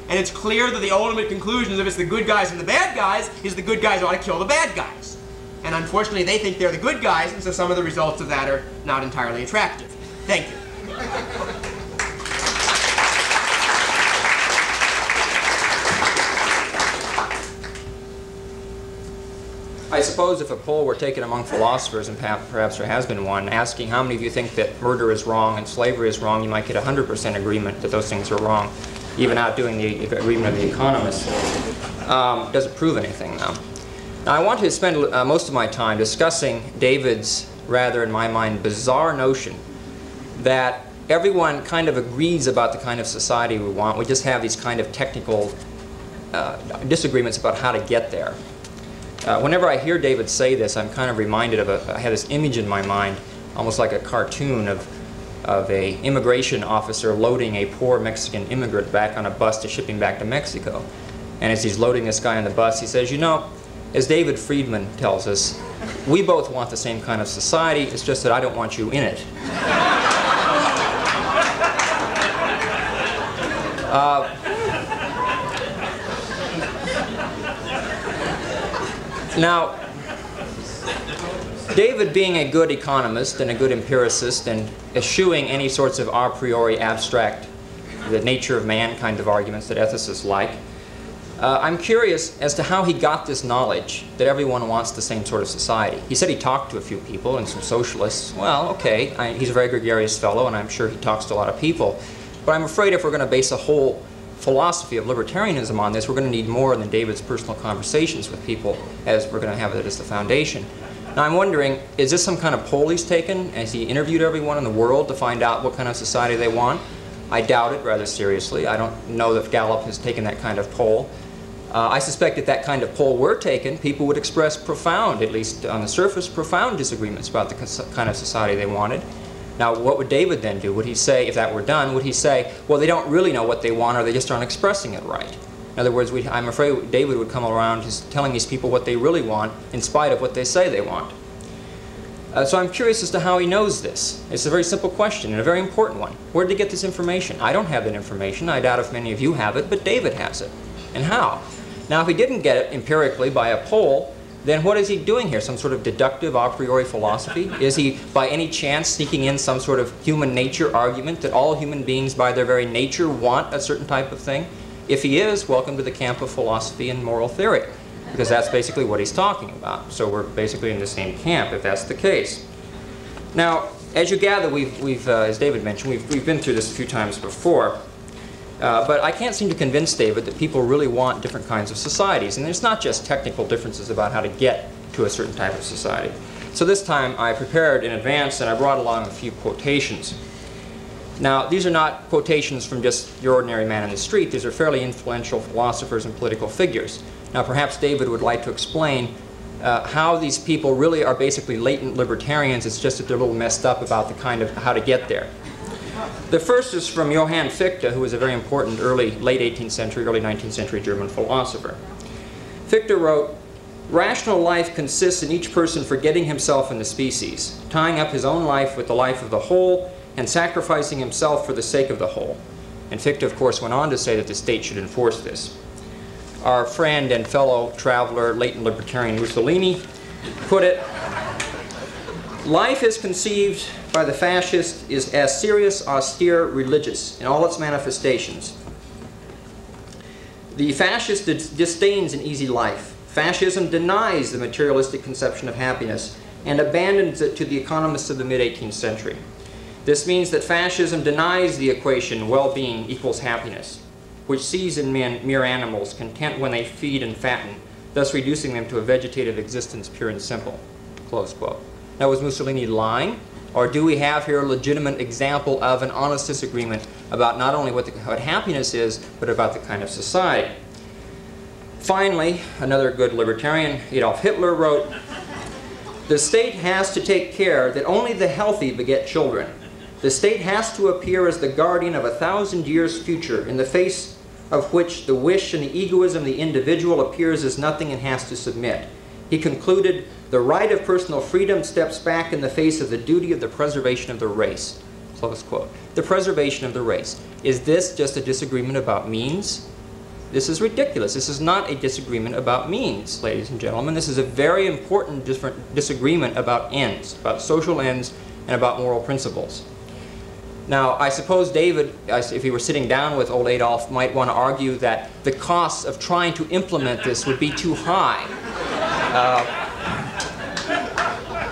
and it's clear that the ultimate conclusion is if it's the good guys and the bad guys, is the good guys ought to kill the bad guys. And unfortunately, they think they're the good guys, and so some of the results of that are not entirely attractive. Thank you. I suppose if a poll were taken among philosophers, and perhaps there has been one, asking how many of you think that murder is wrong and slavery is wrong, you might get 100% agreement that those things are wrong even outdoing the agreement of the economists, um, doesn't prove anything now. Now I want to spend uh, most of my time discussing David's rather, in my mind, bizarre notion that everyone kind of agrees about the kind of society we want. We just have these kind of technical uh, disagreements about how to get there. Uh, whenever I hear David say this, I'm kind of reminded of a, I have this image in my mind, almost like a cartoon of of a immigration officer loading a poor Mexican immigrant back on a bus to ship him back to Mexico. And as he's loading this guy on the bus, he says, you know, as David Friedman tells us, we both want the same kind of society, it's just that I don't want you in it. uh, now, David, being a good economist and a good empiricist and eschewing any sorts of a priori abstract, the nature of man kind of arguments that ethicists like, uh, I'm curious as to how he got this knowledge that everyone wants the same sort of society. He said he talked to a few people and some socialists. Well, okay, I, he's a very gregarious fellow and I'm sure he talks to a lot of people. But I'm afraid if we're going to base a whole philosophy of libertarianism on this, we're going to need more than David's personal conversations with people as we're going to have it as the foundation. Now I'm wondering, is this some kind of poll he's taken? Has he interviewed everyone in the world to find out what kind of society they want? I doubt it rather seriously. I don't know if Gallup has taken that kind of poll. Uh, I suspect if that kind of poll were taken, people would express profound, at least on the surface, profound disagreements about the kind of society they wanted. Now, what would David then do? Would he say, if that were done, would he say, well, they don't really know what they want or they just aren't expressing it right? In other words, we, I'm afraid David would come around telling these people what they really want in spite of what they say they want. Uh, so I'm curious as to how he knows this. It's a very simple question and a very important one. Where did he get this information? I don't have that information. I doubt if many of you have it, but David has it. And how? Now, if he didn't get it empirically by a poll, then what is he doing here? Some sort of deductive a priori philosophy? Is he, by any chance, sneaking in some sort of human nature argument that all human beings, by their very nature, want a certain type of thing? If he is, welcome to the camp of philosophy and moral theory, because that's basically what he's talking about. So we're basically in the same camp if that's the case. Now, as you gather, we've, we've uh, as David mentioned, we've, we've been through this a few times before. Uh, but I can't seem to convince David that people really want different kinds of societies. And it's not just technical differences about how to get to a certain type of society. So this time I prepared in advance and I brought along a few quotations. Now, these are not quotations from just your ordinary man in the street. These are fairly influential philosophers and political figures. Now, perhaps David would like to explain uh, how these people really are basically latent libertarians. It's just that they're a little messed up about the kind of how to get there. The first is from Johann Fichte, who was a very important early, late 18th century, early 19th century German philosopher. Fichte wrote, Rational life consists in each person forgetting himself and the species, tying up his own life with the life of the whole, and sacrificing himself for the sake of the whole. And Fichte, of course, went on to say that the state should enforce this. Our friend and fellow traveler, latent libertarian Mussolini, put it, Life is conceived by the fascist is as serious, austere, religious in all its manifestations. The fascist disdains an easy life. Fascism denies the materialistic conception of happiness and abandons it to the economists of the mid-18th century. This means that fascism denies the equation well-being equals happiness, which sees in men mere animals content when they feed and fatten, thus reducing them to a vegetative existence pure and simple. Close quote. Now, was Mussolini lying? Or do we have here a legitimate example of an honest disagreement about not only what, the, what happiness is, but about the kind of society? Finally, another good libertarian, Adolf Hitler, wrote, The state has to take care that only the healthy beget children. The state has to appear as the guardian of a thousand years' future, in the face of which the wish and the egoism of the individual appears as nothing and has to submit. He concluded, the right of personal freedom steps back in the face of the duty of the preservation of the race. Close quote. The preservation of the race. Is this just a disagreement about means? This is ridiculous. This is not a disagreement about means, ladies and gentlemen. This is a very important different disagreement about ends, about social ends, and about moral principles. Now, I suppose David, if he were sitting down with old Adolf, might want to argue that the costs of trying to implement this would be too high. Uh,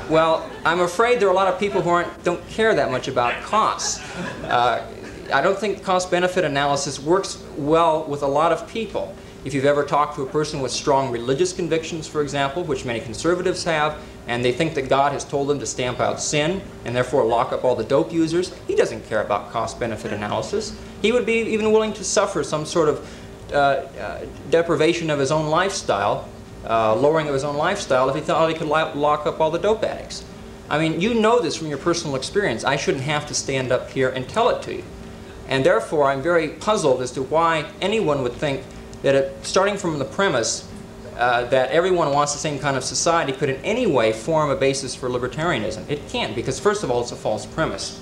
well, I'm afraid there are a lot of people who aren't, don't care that much about costs. Uh, I don't think cost-benefit analysis works well with a lot of people. If you've ever talked to a person with strong religious convictions, for example, which many conservatives have, and they think that God has told them to stamp out sin and therefore lock up all the dope users, he doesn't care about cost-benefit analysis. He would be even willing to suffer some sort of uh, uh, deprivation of his own lifestyle uh, lowering of his own lifestyle if he thought he could lock up all the dope addicts. I mean, you know this from your personal experience. I shouldn't have to stand up here and tell it to you. And therefore, I'm very puzzled as to why anyone would think that it, starting from the premise uh, that everyone wants the same kind of society could in any way form a basis for libertarianism. It can't, because first of all, it's a false premise.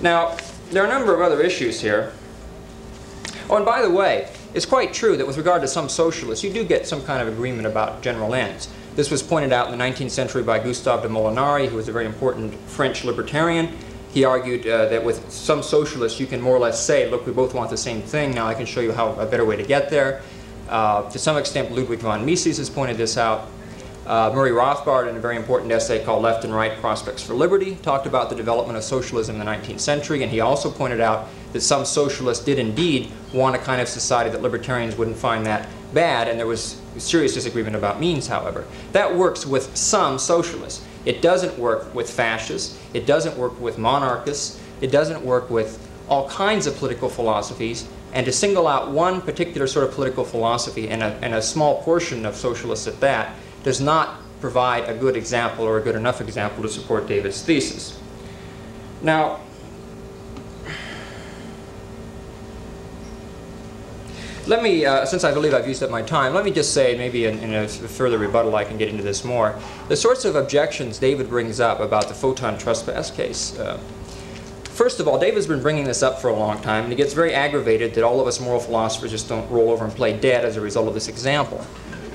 Now, there are a number of other issues here. Oh, and by the way, it's quite true that with regard to some socialists, you do get some kind of agreement about general ends. This was pointed out in the 19th century by Gustave de Molinari, who was a very important French libertarian. He argued uh, that with some socialists, you can more or less say, look, we both want the same thing. Now I can show you how a better way to get there. Uh, to some extent, Ludwig von Mises has pointed this out. Uh, Murray Rothbard, in a very important essay called Left and Right Prospects for Liberty, talked about the development of socialism in the 19th century, and he also pointed out that some socialists did indeed want a kind of society that libertarians wouldn't find that bad, and there was serious disagreement about means, however. That works with some socialists. It doesn't work with fascists, it doesn't work with monarchists, it doesn't work with all kinds of political philosophies, and to single out one particular sort of political philosophy and a, and a small portion of socialists at that does not provide a good example or a good enough example to support David's thesis. Now, let me, uh, since I believe I've used up my time, let me just say, maybe in, in, a further rebuttal I can get into this more, the sorts of objections David brings up about the photon trespass case. Uh, first of all, David's been bringing this up for a long time, and he gets very aggravated that all of us moral philosophers just don't roll over and play dead as a result of this example.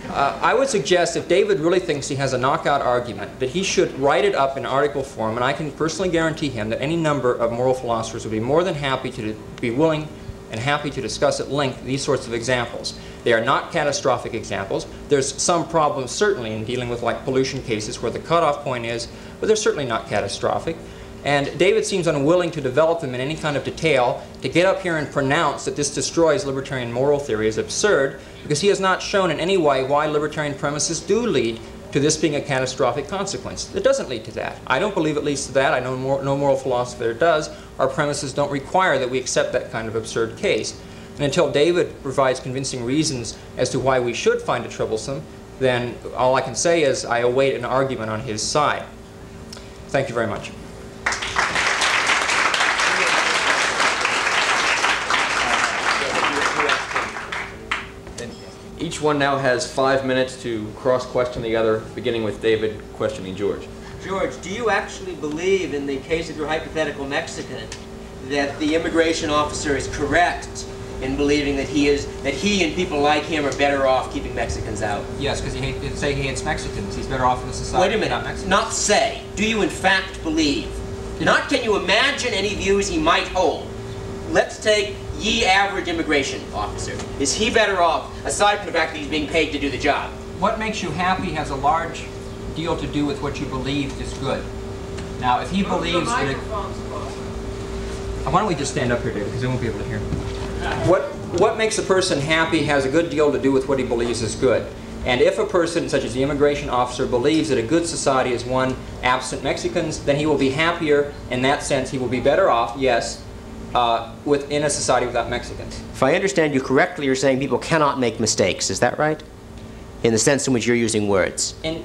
Uh, I would suggest if David really thinks he has a knockout argument, that he should write it up in article form, and I can personally guarantee him that any number of moral philosophers would be more than happy to be willing and happy to discuss at length these sorts of examples. They are not catastrophic examples. There's some problems certainly in dealing with like pollution cases where the cutoff point is, but they're certainly not catastrophic. And David seems unwilling to develop them in any kind of detail. To get up here and pronounce that this destroys libertarian moral theory is absurd because he has not shown in any way why libertarian premises do lead to this being a catastrophic consequence. It doesn't lead to that. I don't believe it leads to that. I know no moral philosopher does. Our premises don't require that we accept that kind of absurd case. And until David provides convincing reasons as to why we should find it troublesome, then all I can say is I await an argument on his side. Thank you very much. Each one now has five minutes to cross-question the other, beginning with David questioning George. George, do you actually believe, in the case of your hypothetical Mexican, that the immigration officer is correct in believing that he is that he and people like him are better off keeping Mexicans out? Yes, because he hate, say he hates Mexicans. He's better off in the society. Wait a minute. Not say. Do you in fact believe? Not can you imagine any views he might hold. Let's take ye average immigration officer. Is he better off, aside from the fact that he's being paid to do the job? What makes you happy has a large deal to do with what you believe is good. Now, if he believes that it, why don't we just stand up here, David, because they won't be able to hear me. What, what makes a person happy has a good deal to do with what he believes is good. And if a person, such as the immigration officer, believes that a good society is one absent Mexicans, then he will be happier. In that sense, he will be better off, yes, uh, within a society without Mexicans. If I understand you correctly, you're saying people cannot make mistakes. Is that right? In the sense in which you're using words. And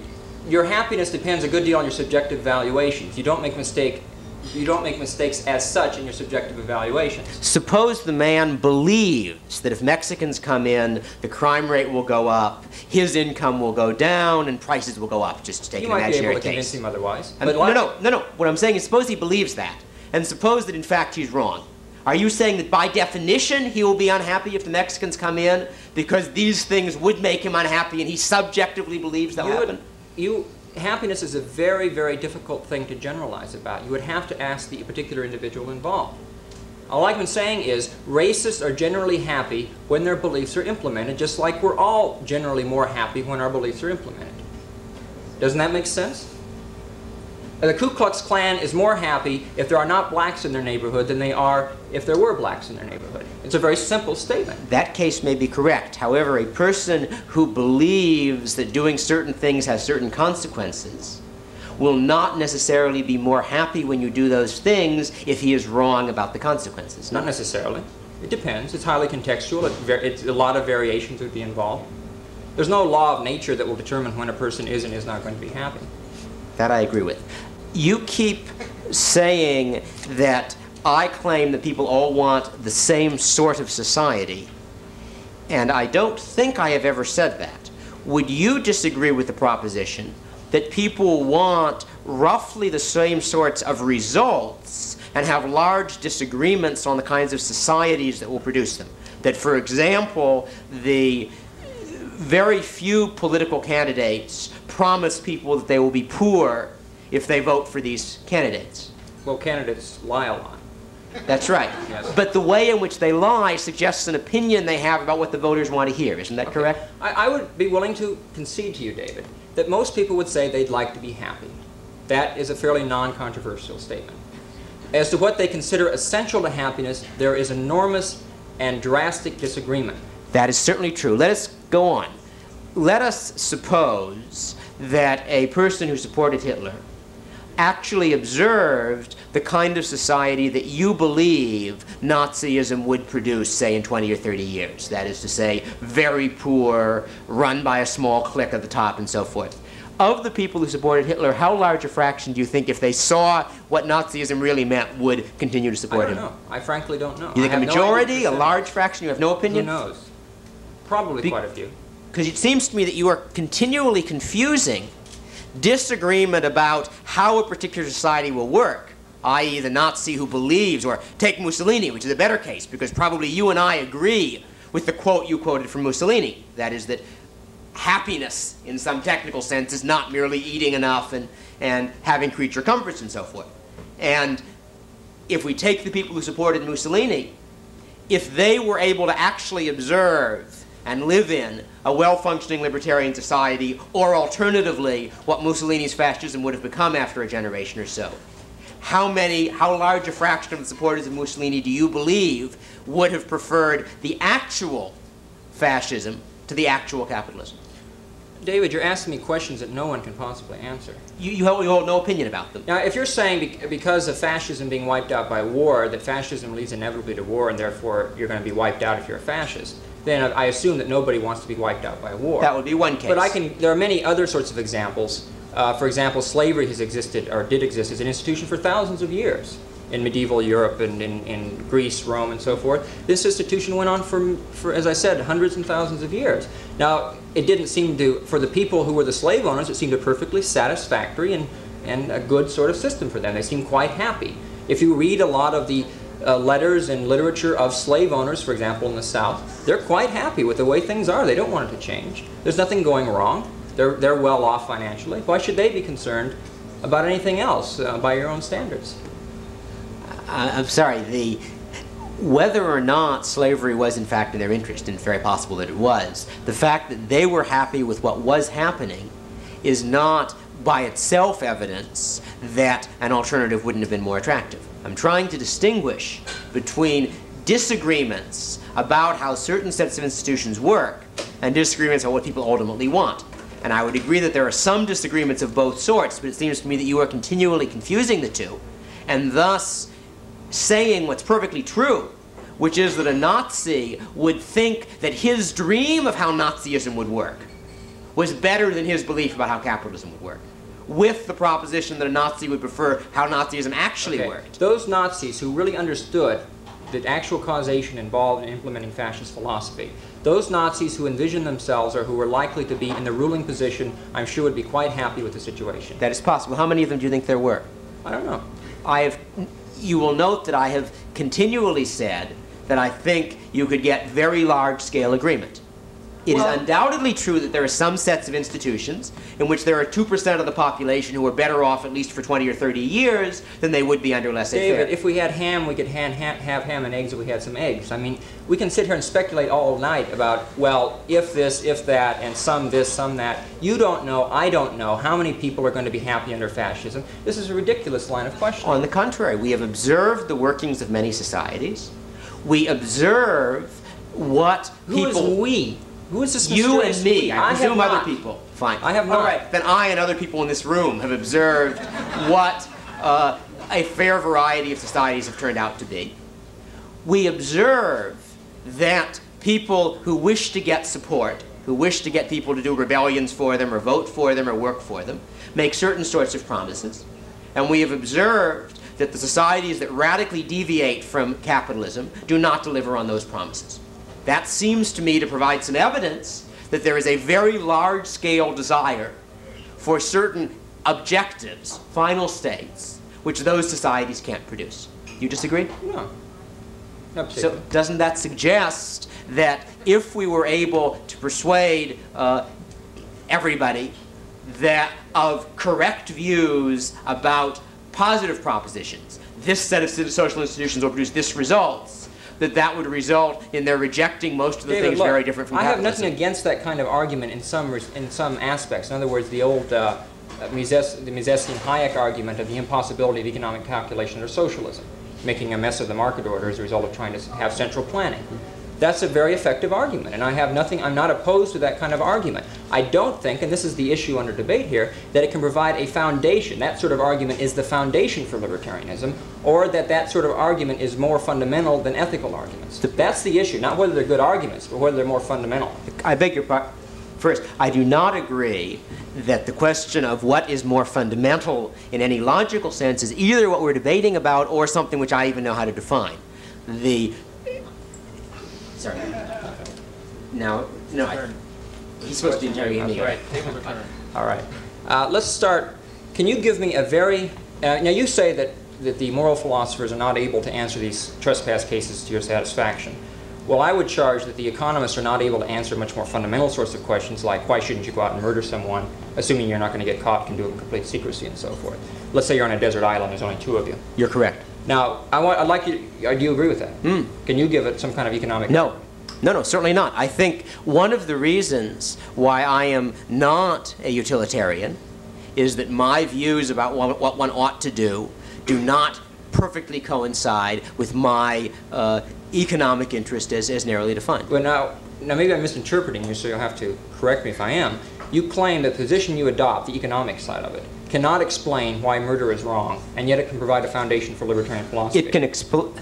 your happiness depends a good deal on your subjective valuations. You don't make mistake you don't make mistakes as such in your subjective evaluations. Suppose the man believes that if Mexicans come in, the crime rate will go up, his income will go down, and prices will go up, just to take you an might be able to case. convince him otherwise. And- no, no, no, no. What I'm saying is suppose he believes that, and suppose that in fact he's wrong. Are you saying that by definition he will be unhappy if the Mexicans come in because these things would make him unhappy and he subjectively believes they'll you happen? would, you, happiness is a very, very difficult thing to generalize about. You would have to ask the particular individual involved. All I've been saying is racists are generally happy when their beliefs are implemented, just like we're all generally more happy when our beliefs are implemented. Doesn't that make sense? The Ku Klux Klan is more happy if there are not blacks in their neighborhood than they are if there were blacks in their neighborhood. It's a very simple statement. That case may be correct. However, a person who believes that doing certain things has certain consequences will not necessarily be more happy when you do those things if he is wrong about the consequences. Not necessarily. It depends. It's highly contextual. It it's, a lot of variations would be involved. There's no law of nature that will determine when a person is and is not going to be happy. That I agree with. You keep saying that I claim that people all want the same sort of society, and I don't think I have ever said that. Would you disagree with the proposition that people want roughly the same sorts of results and have large disagreements on the kinds of societies that will produce them? That, for example, the very few political candidates promise people that they will be poor if they vote for these candidates. Well, candidates lie a lot. That's right. Yes. But the way in which they lie suggests an opinion they have about what the voters want to hear. Isn't that correct? I, I would be willing to concede to you, David, that most people would say they'd like to be happy. That is a fairly non-controversial statement. As to what they consider essential to happiness, there is enormous and drastic disagreement. That is certainly true. Let us go on. Let us suppose that a person who supported Hitler actually observed the kind of society that you believe Nazism would produce, say, in 20 or 30 years. That is to say, very poor, run by a small clique at the top, and so forth. Of the people who supported Hitler, how large a fraction do you think, if they saw what Nazism really meant, would continue to I support don't him? know. I frankly don't know. You think a have no majority, a large fraction? You have no opinion? Who knows? Probably Be- quite a few. Because it seems to me that you are continually confusing disagreement about how a particular society will work, i.e., the Nazi who believes, or take Mussolini, which is a better case, because probably you and I agree with the quote you quoted from Mussolini. That is, that happiness, in some technical sense, is not merely eating enough and, and having creature comforts and so forth. And if we take the people who supported Mussolini, if they were able to actually observe and live in a well-functioning libertarian society, or alternatively, what Mussolini's fascism would have become after a generation or so. How many, how large a fraction of the supporters of Mussolini do you believe would have preferred the actual fascism to the actual capitalism? David, you're asking me questions that no one can possibly answer. You, you, hold, you hold no opinion about them. Now, if you're saying bec- because of fascism being wiped out by war, that fascism leads inevitably to war, and therefore you're going to be wiped out if you're a fascist, then I assume that nobody wants to be wiped out by war. That would be one case. But I can. There are many other sorts of examples. Uh, for example, slavery has existed or did exist as an institution for thousands of years in medieval Europe and in, in Greece, Rome, and so forth. This institution went on for, for, as I said, hundreds and thousands of years. Now, it didn't seem to, for the people who were the slave owners, it seemed a perfectly satisfactory and, and a good sort of system for them. They seemed quite happy. If you read a lot of the uh, letters and literature of slave owners, for example, in the South, they're quite happy with the way things are. They don't want it to change. There's nothing going wrong. They're, they're well off financially. Why should they be concerned about anything else uh, by your own standards? I'm sorry, the whether or not slavery was in fact in their interest, and it's very possible that it was, the fact that they were happy with what was happening is not by itself evidence that an alternative wouldn't have been more attractive. I'm trying to distinguish between disagreements about how certain sets of institutions work and disagreements on what people ultimately want. And I would agree that there are some disagreements of both sorts, but it seems to me that you are continually confusing the two, and thus saying what's perfectly true, which is that a Nazi would think that his dream of how Nazism would work was better than his belief about how capitalism would work. With the proposition that a Nazi would prefer how Nazism actually Okay. worked. Those Nazis who really understood the actual causation involved in implementing fascist philosophy, those Nazis who envisioned themselves or who were likely to be in the ruling position, I'm sure would be quite happy with the situation. That is possible. How many of them do you think there were? I don't know. I have, you will note that I have continually said that I think you could get very large scale agreement. It is Well- undoubtedly true that there are some sets of institutions in which there are 2% of the population who are better off at least for 20 or 30 years than they would be under laissez-faire. David, if we had ham, we could have ham and eggs if we had some eggs. I mean, we can sit here and speculate all night about, well, if this, if that, and some this, some that. You don't know, I don't know how many people are going to be happy under fascism. This is a ridiculous line of questioning. On the contrary, we have observed the workings of many societies. We observe what Who is people... we? Who is this You and me. I have presume other people. Fine. I have All not. right. Then I and other people in this room have observed what uh, a fair variety of societies have turned out to be. We observe that people who wish to get support, who wish to get people to do rebellions for them or vote for them or work for them, make certain sorts of promises. And we have observed that the societies that radically deviate from capitalism do not deliver on those promises. That seems to me to provide some evidence that there is a very large scale desire for certain objectives, final states, which those societies can't produce. You disagree? No. So doesn't that suggest that if we were able to persuade uh, everybody that of correct views about positive propositions, this set of social institutions will produce this results, that that would result in their rejecting most of the David, things look, very different from I have nothing against that kind of argument in some res- in some aspects. In other words, the old uh, uh, Mises, the Misesian Hayek argument of the impossibility of economic calculation or socialism, making a mess of the market order as a result of trying to have central planning. That's a very effective argument, and I have nothing. I'm not opposed to that kind of argument. I don't think, and this is the issue under debate here, that it can provide a foundation. That sort of argument is the foundation for libertarianism, or that that sort of argument is more fundamental than ethical arguments. That's the issue, not whether they're good arguments, but whether they're more fundamental. I beg your pardon. First, I do not agree that the question of what is more fundamental in any logical sense is either what we're debating about or something which I even know how to define. The sorry. Now, no, I, he's supposed to interrogate me. All right. Uh, let's start. Can you give me a very. Uh, now, you say that, that the moral philosophers are not able to answer these trespass cases to your satisfaction. Well, I would charge that the economists are not able to answer much more fundamental sorts of questions like why shouldn't you go out and murder someone, assuming you're not going to get caught, can do it in complete secrecy, and so forth. Let's say you're on a desert island, there's only two of you. You're correct. Now, I want, I'd like you, uh, do you agree with that? Can you give it some kind of economic? No. No, no, certainly not. I think one of the reasons why I am not a utilitarian is that my views about what, what one ought to do do not perfectly coincide with my uh, economic interest as, as narrowly defined. Well, now, now maybe I'm misinterpreting you, so you'll have to correct me if I am. You claim that the position you adopt, the economic side of it, cannot explain why murder is wrong, and yet it can provide a foundation for libertarian philosophy. It can explain.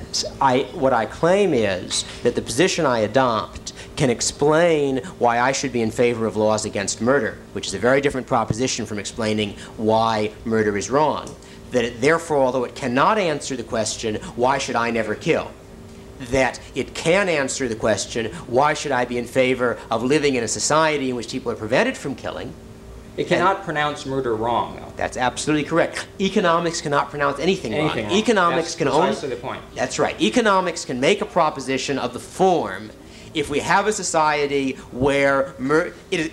I, what I claim is that the position I adopt can explain why I should be in favor of laws against murder, which is a very different proposition from explaining why murder is wrong. That it, therefore, although it cannot answer the question, why should I never kill? That it can answer the question, why should I be in favor of living in a society in which people are prevented from killing? It cannot pronounce murder wrong, though. That's absolutely correct. Economics cannot pronounce anything, Anything wrong. wrong. Economics That's can only precisely the point. That's right. Economics can make a proposition of the form if we have a society where mur- it is,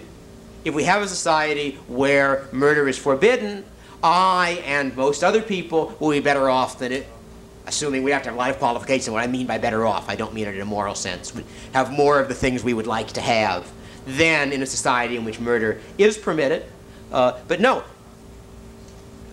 if we have a society where murder is forbidden, I and most other people will be better off than it. Assuming we have to have a lot of qualifications. What I mean by better off, I don't mean it in a moral sense. We have more of the things we would like to have than in a society in which murder is permitted. Uh, but no,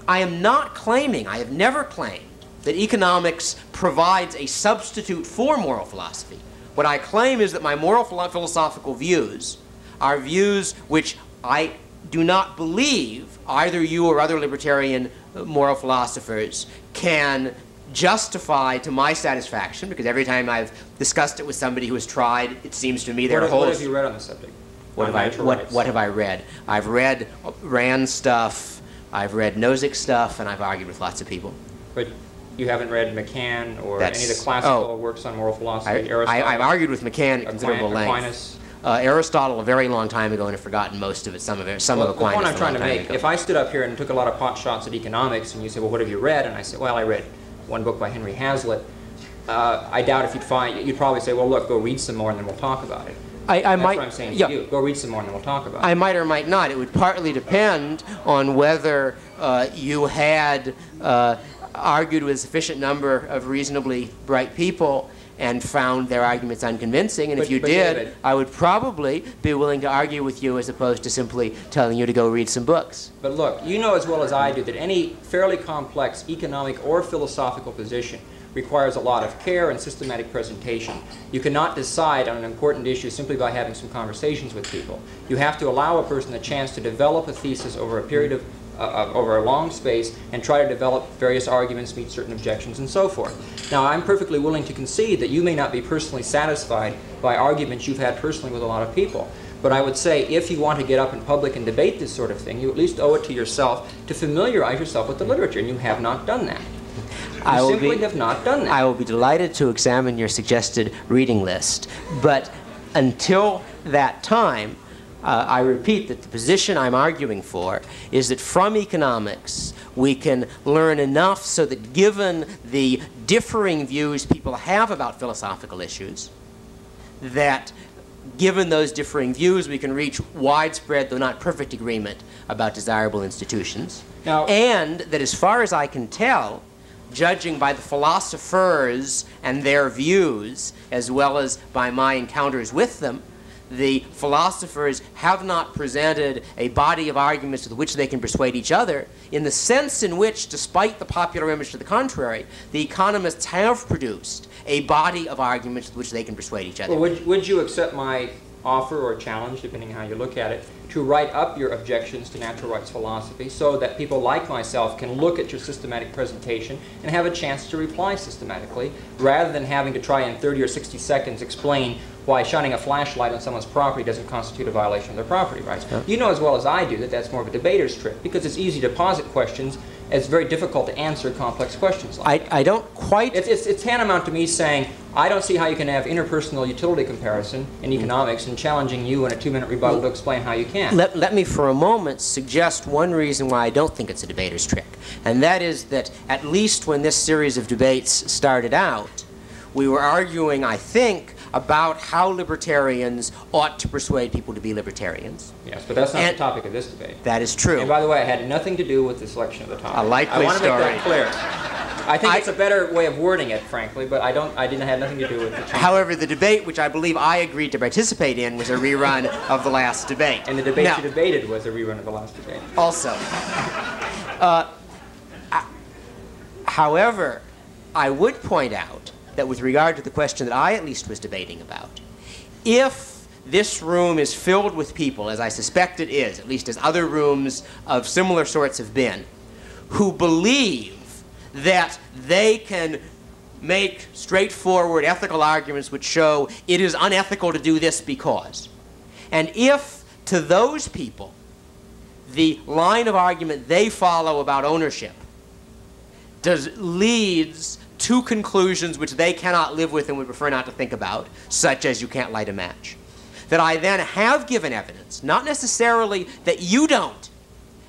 I am not claiming, I have never claimed, that economics provides a substitute for moral philosophy. What I claim is that my moral philo- philosophical views are views which I do not believe either you or other libertarian uh, moral philosophers can justify to my satisfaction, because every time I've discussed it with somebody who has tried, it seems to me are have- what have you read on the subject? What have, I, what, what have I read? I've read Rand stuff, I've read Nozick stuff, and I've argued with lots of people. But you haven't read Machan or any of the classical oh. works on moral philosophy, I, I've argued with Machan at considerable length. Aquinas. Uh, Aristotle a very long time ago, and have forgotten most of it. Some of it, some Well, of the point I'm trying to make, ago. if I stood up here and took a lot of pot shots at economics, and you say, well, what have you read? And I say, well, I read one book by Henry Hazlitt, uh, I doubt if you'd find, you'd probably say, well, look, go read some more and then we'll talk about it. I, I That's might, what I'm saying yeah, you. Go read some more and then we'll talk about I it. I might or might not. It would partly depend on whether uh, you had uh, argued with a sufficient number of reasonably bright people and found their arguments unconvincing. And if you did, David- I would probably be willing to argue with you as opposed to simply telling you to go read some books. But look, you know as well as I do that any fairly complex economic or philosophical position requires a lot of care and systematic presentation. You cannot decide on an important issue simply by having some conversations with people. You have to allow a person a chance to develop a thesis over a period of uh, over a long space and try to develop various arguments, meet certain objections, and so forth. Now, I'm perfectly willing to concede that you may not be personally satisfied by arguments you've had personally with a lot of people. But I would say if you want to get up in public and debate this sort of thing, you at least owe it to yourself to familiarize yourself with the literature, and you have not done that. I will simply be- have not done that. I will be delighted to examine your suggested reading list. But until that time, uh, I repeat that the position I'm arguing for is that from economics we can learn enough so that given the differing views people have about philosophical issues, that given those differing views we can reach widespread, though not perfect, agreement about desirable institutions. Now- and that as far as I can tell, judging by the philosophers and their views, as well as by my encounters with them, the philosophers have not presented a body of arguments with which they can persuade each other, in the sense in which, despite the popular image to the contrary, the economists have produced a body of arguments with which they can persuade each other. Well, would, would you accept my offer or challenge, depending on how you look at it, to write up your objections to natural rights philosophy so that people like myself can look at your systematic presentation and have a chance to reply systematically, rather than having to try in 30 or 60 seconds explain why shining a flashlight on someone's property doesn't constitute a violation of their property rights. You know as well as I do that that's more of a debater's trick because it's easy to posit questions. It's very difficult to answer complex questions like that. I, I don't quite It's, it's, it's tantamount to me saying, I don't see how you can have interpersonal utility comparison in economics and challenging you in a two-minute rebuttal to explain how you can. Let, let me for a moment suggest one reason why I don't think it's a debater's trick. And that is that at least when this series of debates started out, we were arguing, I think, about how libertarians ought to persuade people to be libertarians. Yes, but that's not And- the topic of this debate. That is true. And by the way, it had nothing to do with the selection of the topic. A likely I want to make that clear. I think I- it's a better way of wording it, frankly, but I don't. I didn't have nothing to do with the change. However, the debate, which I believe I agreed to participate in, was a rerun of the last debate. and the debate Now- you debated was a rerun of the last debate. also. Uh, I- however, I would point out that with regard to the question that I at least was debating about, if this room is filled with people, as I suspect it is, at least as other rooms of similar sorts have been, who believe that they can make straightforward ethical arguments which show it is unethical to do this because, and if to those people the line of argument they follow about ownership does leads to conclusions which they cannot live with and would prefer not to think about, such as you can't light a match. That I then have given evidence, not necessarily that you don't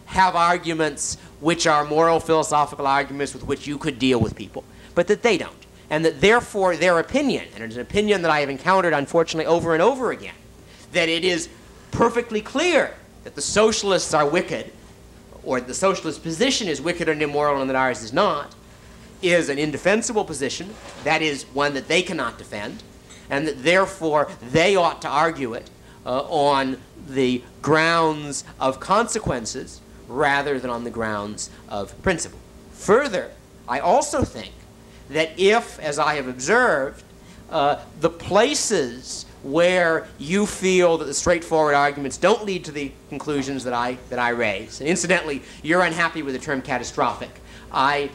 have arguments which are moral philosophical arguments with which you could deal with people, but that they don't. And that therefore their opinion, and it's an opinion that I have encountered unfortunately over and over again, that it is perfectly clear that the socialists are wicked, or the socialist position is wicked and immoral and that ours is not, is an indefensible position, that is, one that they cannot defend, and that therefore they ought to argue it uh, on the grounds of consequences rather than on the grounds of principle. Further, I also think that if, as I have observed, uh, the places where you feel that the straightforward arguments don't lead to the conclusions that I, that I raise, incidentally, you're unhappy with the term catastrophic. I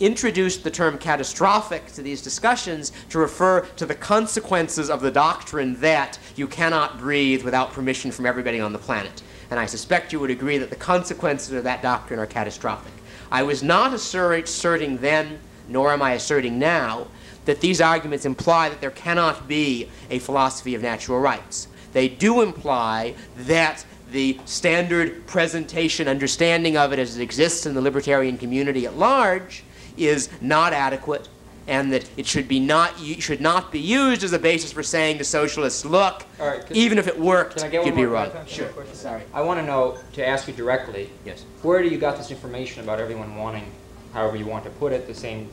introduced the term catastrophic to these discussions to refer to the consequences of the doctrine that you cannot breathe without permission from everybody on the planet. And I suspect you would agree that the consequences of that doctrine are catastrophic. I was not asserting then, nor am I asserting now, that these arguments imply that there cannot be a philosophy of natural rights. They do imply that the standard presentation understanding of it as it exists in the libertarian community at large is not adequate and that it should be not should not be used as a basis for saying to socialists, look, right, even if it worked, Can I get you'd be wrong. Sure. Sorry. I want to know, to ask you directly, Yes. where do you got this information about everyone wanting, however you want to put it, the same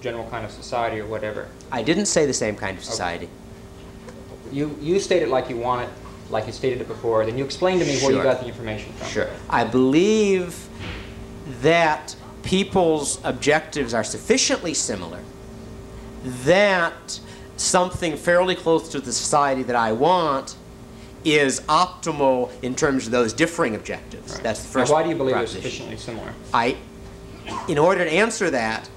general kind of society or whatever? I didn't say the same kind of society. You, you state it like you want it, like you stated it before, then you explain to me where you got the information from. Sure. I believe that people's objectives are sufficiently similar that something fairly close to the society that I want is optimal in terms of those differing objectives. Right. That's the Now, first why do you believe they're sufficiently similar? I, in order to answer that,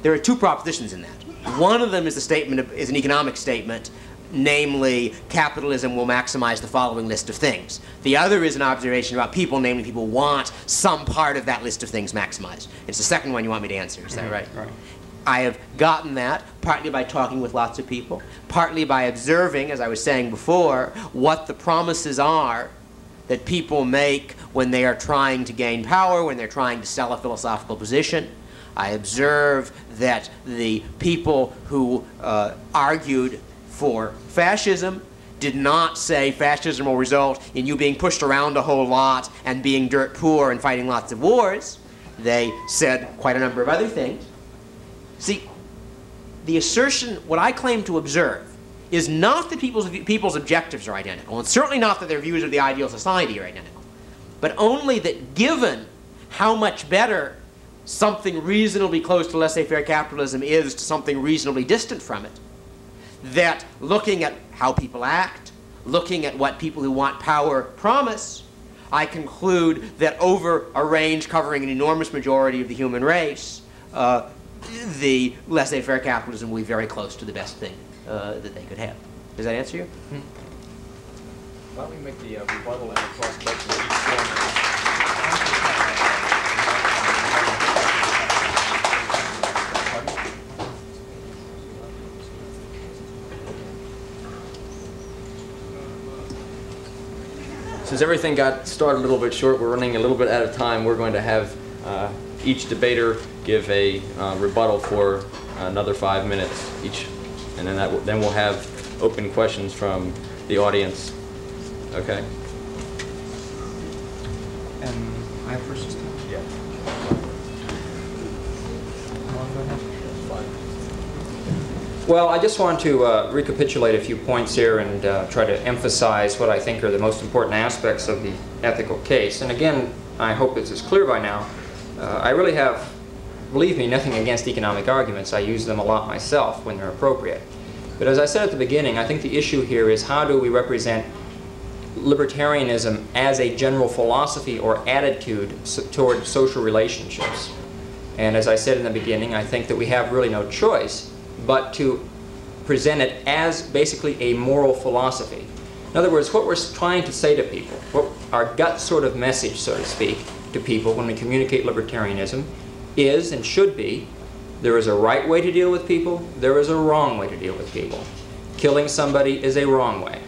there are two propositions in that. One of them is a statement of, is an economic statement, namely capitalism will maximize the following list of things. The other is an observation about people, namely people want some part of that list of things maximized. It's the second one you want me to answer. Is that right? Right. I have gotten that partly by talking with lots of people, partly by observing, as I was saying before, what the promises are that people make when they are trying to gain power, when they're trying to sell a philosophical position. I observe that the people who uh, argued for fascism did not say fascism will result in you being pushed around a whole lot and being dirt poor and fighting lots of wars. They said quite a number of other things. See, the assertion, what I claim to observe, is not that people's, people's objectives are identical, and certainly not that their views of the ideal society are identical, but only that given how much better something reasonably close to laissez-faire capitalism is to something reasonably distant from it, that looking at how people act, looking at what people who want power promise, I conclude that over a range covering an enormous majority of the human race, uh, the laissez-faire capitalism will be very close to the best thing uh, that they could have. Does that answer you? Why don't we make the uh, rebuttal and the cross-question each Since everything got started a little bit short, we're running a little bit out of time. We're going to have uh, each debater give a uh, rebuttal for another five minutes each. and then that, then we'll have open questions from the audience. Okay? And I have first? Yeah. How long do I have? Fine. Well, I just want to uh, recapitulate a few points here and uh, try to emphasize what I think are the most important aspects of the ethical case. And again, I hope this is clear by now. Uh, I really have, believe me, nothing against economic arguments. I use them a lot myself when they're appropriate. But as I said at the beginning, I think the issue here is how do we represent libertarianism as a general philosophy or attitude so- toward social relationships. And as I said in the beginning, I think that we have really no choice but to present it as basically a moral philosophy. In other words, what we're trying to say to people, what our gut sort of message, so to speak, to people when we communicate libertarianism is and should be there is a right way to deal with people, there is a wrong way to deal with people. Killing somebody is a wrong way.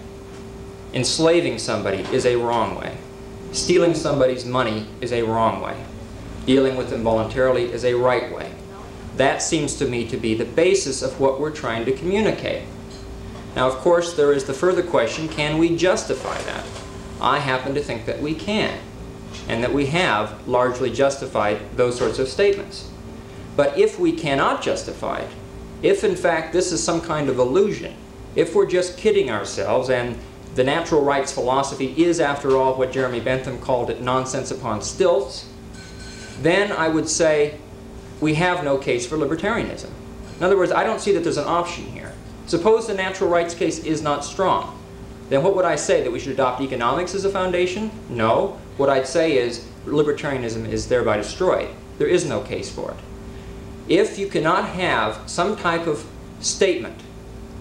Enslaving somebody is a wrong way. Stealing somebody's money is a wrong way. Dealing with them voluntarily is a right way. That seems to me to be the basis of what we're trying to communicate. Now, of course, there is the further question, can we justify that? I happen to think that we can, and that we have largely justified those sorts of statements. But if we cannot justify it, if in fact this is some kind of illusion, if we're just kidding ourselves and the natural rights philosophy is, after all, what Jeremy Bentham called it nonsense upon stilts, then I would say we have no case for libertarianism. In other words, I don't see that there's an option here. Suppose the natural rights case is not strong. Then what would I say? That we should adopt economics as a foundation? No. What I'd say is libertarianism is thereby destroyed. There is no case for it. If you cannot have some type of statement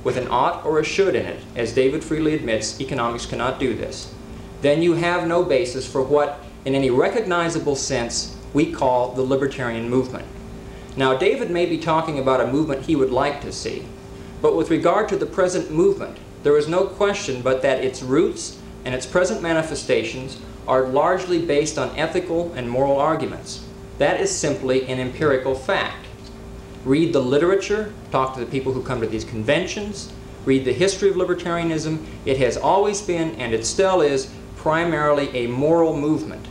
with an ought or a should in it, as David freely admits, economics cannot do this, then you have no basis for what, in any recognizable sense, we call the libertarian movement. Now, David may be talking about a movement he would like to see, but with regard to the present movement, there is no question but that its roots and its present manifestations are largely based on ethical and moral arguments. That is simply an empirical fact. Read the literature, talk to the people who come to these conventions, read the history of libertarianism. It has always been, and it still is, primarily a moral movement.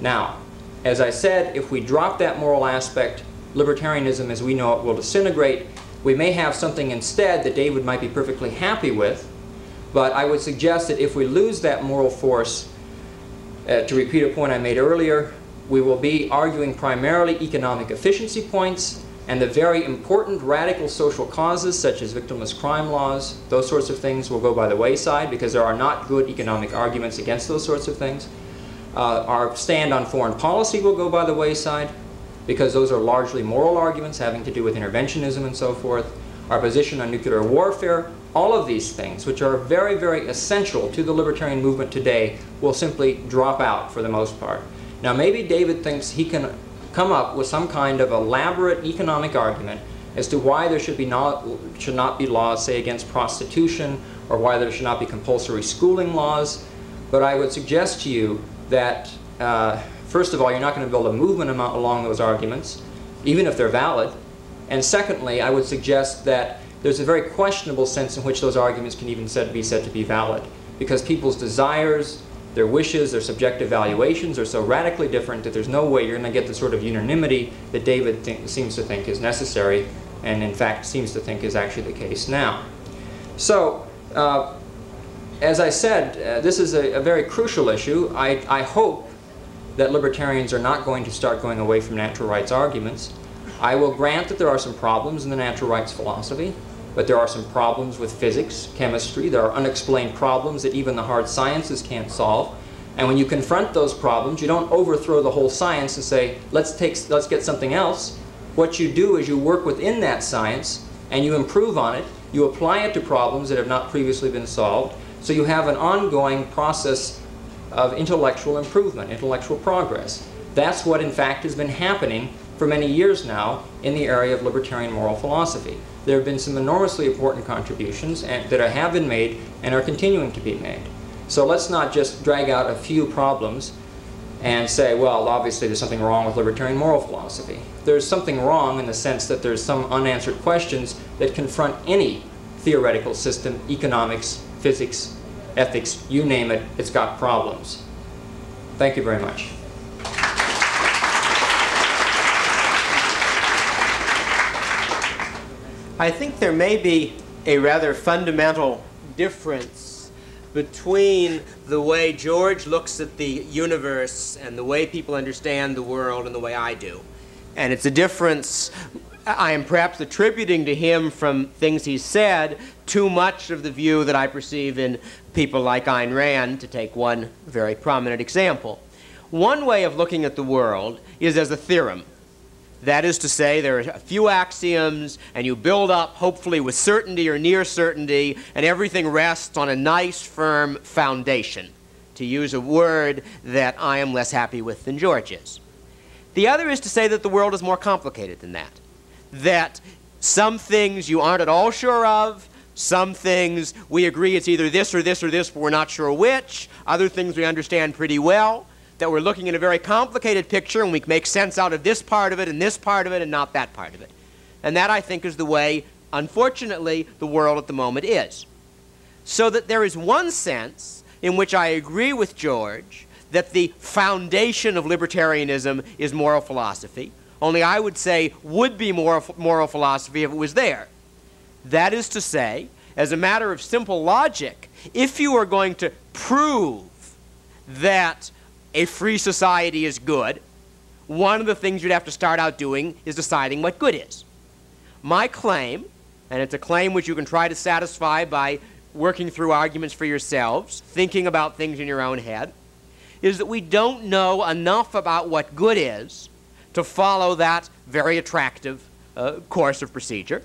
Now, as I said, if we drop that moral aspect, libertarianism as we know it will disintegrate. We may have something instead that David might be perfectly happy with, but I would suggest that if we lose that moral force, uh, to repeat a point I made earlier, we will be arguing primarily economic efficiency points and the very important radical social causes such as victimless crime laws, those sorts of things will go by the wayside because there are not good economic arguments against those sorts of things. Uh, our stand on foreign policy will go by the wayside because those are largely moral arguments having to do with interventionism and so forth. Our position on nuclear warfare, all of these things, which are very, very essential to the libertarian movement today, will simply drop out for the most part. Now, maybe David thinks he can come up with some kind of elaborate economic argument as to why there should, be not, should not be laws, say, against prostitution, or why there should not be compulsory schooling laws. But I would suggest to you that, uh, first of all, you're not going to build a movement amo- along those arguments, even if they're valid. And secondly, I would suggest that there's a very questionable sense in which those arguments can even said, be said to be valid, because people's desires, their wishes, their subjective valuations are so radically different that there's no way you're going to get the sort of unanimity that David seems to think is necessary, and in fact seems to think is actually the case now. So, uh, as I said, uh, this is a, a very crucial issue. I, I hope that libertarians are not going to start going away from natural rights arguments. I will grant that there are some problems in the natural rights philosophy, but there are some problems with physics, chemistry. There are unexplained problems that even the hard sciences can't solve. And when you confront those problems, you don't overthrow the whole science and say, let's, take, let's get something else. What you do is you work within that science and you improve on it. You apply it to problems that have not previously been solved. So you have an ongoing process of intellectual improvement, intellectual progress. That's what, in fact, has been happening for many years now in the area of libertarian moral philosophy. There have been some enormously important contributions and, that have been made and are continuing to be made. So let's not just drag out a few problems and say, well, obviously there's something wrong with libertarian moral philosophy. There's something wrong in the sense that there's some unanswered questions that confront any theoretical system, economics, physics, ethics, you name it, it's got problems. Thank you very much. I think there may be a rather fundamental difference between the way George looks at the universe and the way people understand the world and the way I do. And it's a difference I am perhaps attributing to him from things he said too much of the view that I perceive in people like Ayn Rand, to take one very prominent example. One way of looking at the world is as a theorem. That is to say, there are a few axioms, and you build up, hopefully, with certainty or near certainty, and everything rests on a nice, firm foundation, to use a word that I am less happy with than George is. The other is to say that the world is more complicated than that. That some things you aren't at all sure of, some things we agree it's either this or this or this, but we're not sure which, other things we understand pretty well that we're looking at a very complicated picture and we make sense out of this part of it and this part of it and not that part of it. And that, I think, is the way, unfortunately, the world at the moment is. So that there is one sense in which I agree with George that the foundation of libertarianism is moral philosophy. Only I would say would be moral, moral philosophy if it was there. That is to say, as a matter of simple logic, if you are going to prove that a free society is good, one of the things you'd have to start out doing is deciding what good is. My claim, and it's a claim which you can try to satisfy by working through arguments for yourselves, thinking about things in your own head, is that we don't know enough about what good is to follow that very attractive uh, course of procedure.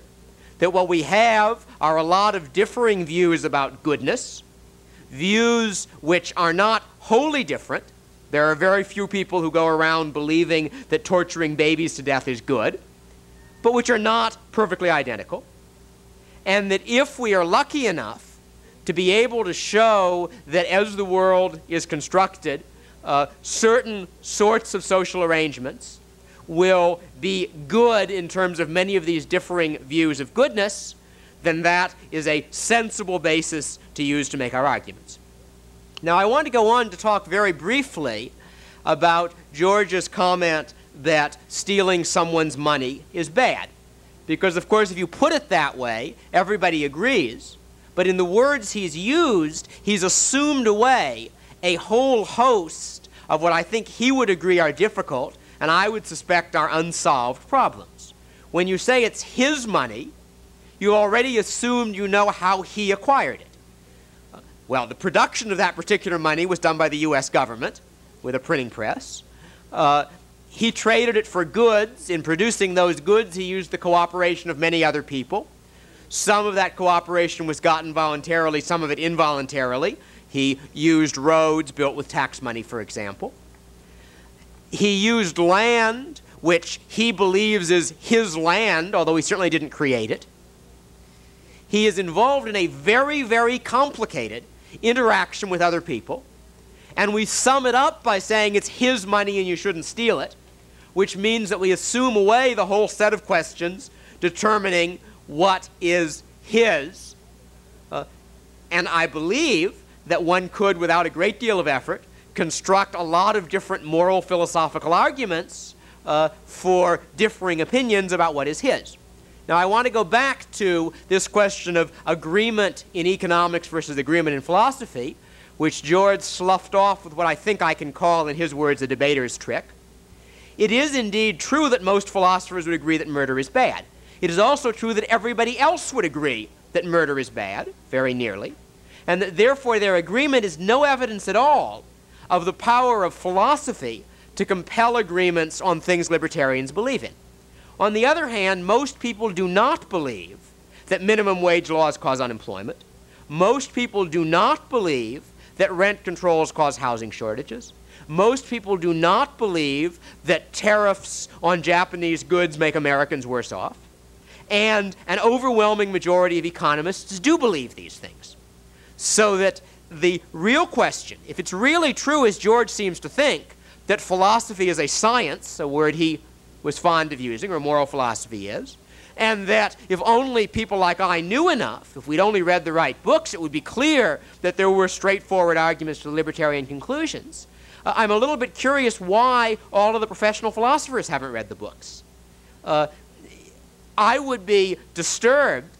That what we have are a lot of differing views about goodness, views which are not wholly different, there are very few people who go around believing that torturing babies to death is good, but which are not perfectly identical. And that if we are lucky enough to be able to show that as the world is constructed, uh, certain sorts of social arrangements will be good in terms of many of these differing views of goodness, then that is a sensible basis to use to make our arguments. Now, I want to go on to talk very briefly about George's comment that stealing someone's money is bad. Because, of course, if you put it that way, everybody agrees. But in the words he's used, he's assumed away a whole host of what I think he would agree are difficult, and I would suspect are unsolved problems. When you say it's his money, you already assumed you know how he acquired it. Well, the production of that particular money was done by the U.S. government with a printing press. Uh, he traded it for goods. In producing those goods, he used the cooperation of many other people. Some of that cooperation was gotten voluntarily, some of it involuntarily. He used roads built with tax money, for example. He used land, which he believes is his land, although he certainly didn't create it. He is involved in a very, very complicated interaction with other people. And we sum it up by saying it's his money and you shouldn't steal it, which means that we assume away the whole set of questions determining what is his. Uh, and I believe that one could, without a great deal of effort, construct a lot of different moral philosophical arguments uh, for differing opinions about what is his. Now, I want to go back to this question of agreement in economics versus agreement in philosophy, which George sloughed off with what I think I can call, in his words, a debater's trick. It is indeed true that most philosophers would agree that murder is bad. It is also true that everybody else would agree that murder is bad, very nearly, and that therefore their agreement is no evidence at all of the power of philosophy to compel agreements on things libertarians believe in. On the other hand, most people do not believe that minimum wage laws cause unemployment. Most people do not believe that rent controls cause housing shortages. Most people do not believe that tariffs on Japanese goods make Americans worse off. And an overwhelming majority of economists do believe these things. So that the real question, if it's really true as George seems to think, that philosophy is a science, a word he was fond of using, or moral philosophy is, and that if only people like I knew enough, if we'd only read the right books, it would be clear that there were straightforward arguments to libertarian conclusions. Uh, I'm a little bit curious why all of the professional philosophers haven't read the books. Uh, I would be disturbed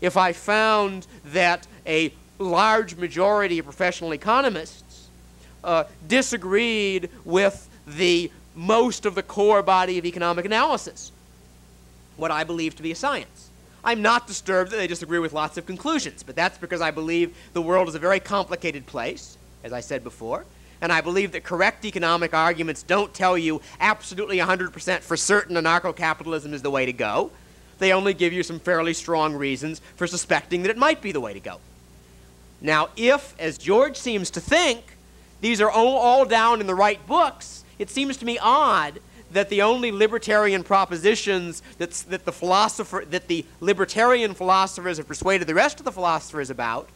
if I found that a large majority of professional economists uh, disagreed with the most of the core body of economic analysis, what I believe to be a science. I'm not disturbed that they disagree with lots of conclusions, but that's because I believe the world is a very complicated place, as I said before, and I believe that correct economic arguments don't tell you absolutely 100% for certain anarcho capitalism is the way to go. They only give you some fairly strong reasons for suspecting that it might be the way to go. Now, if, as George seems to think, these are all, down in the right books, it seems to me odd that the only libertarian propositions that's, that the philosopher that the libertarian philosophers have persuaded the rest of the philosophers about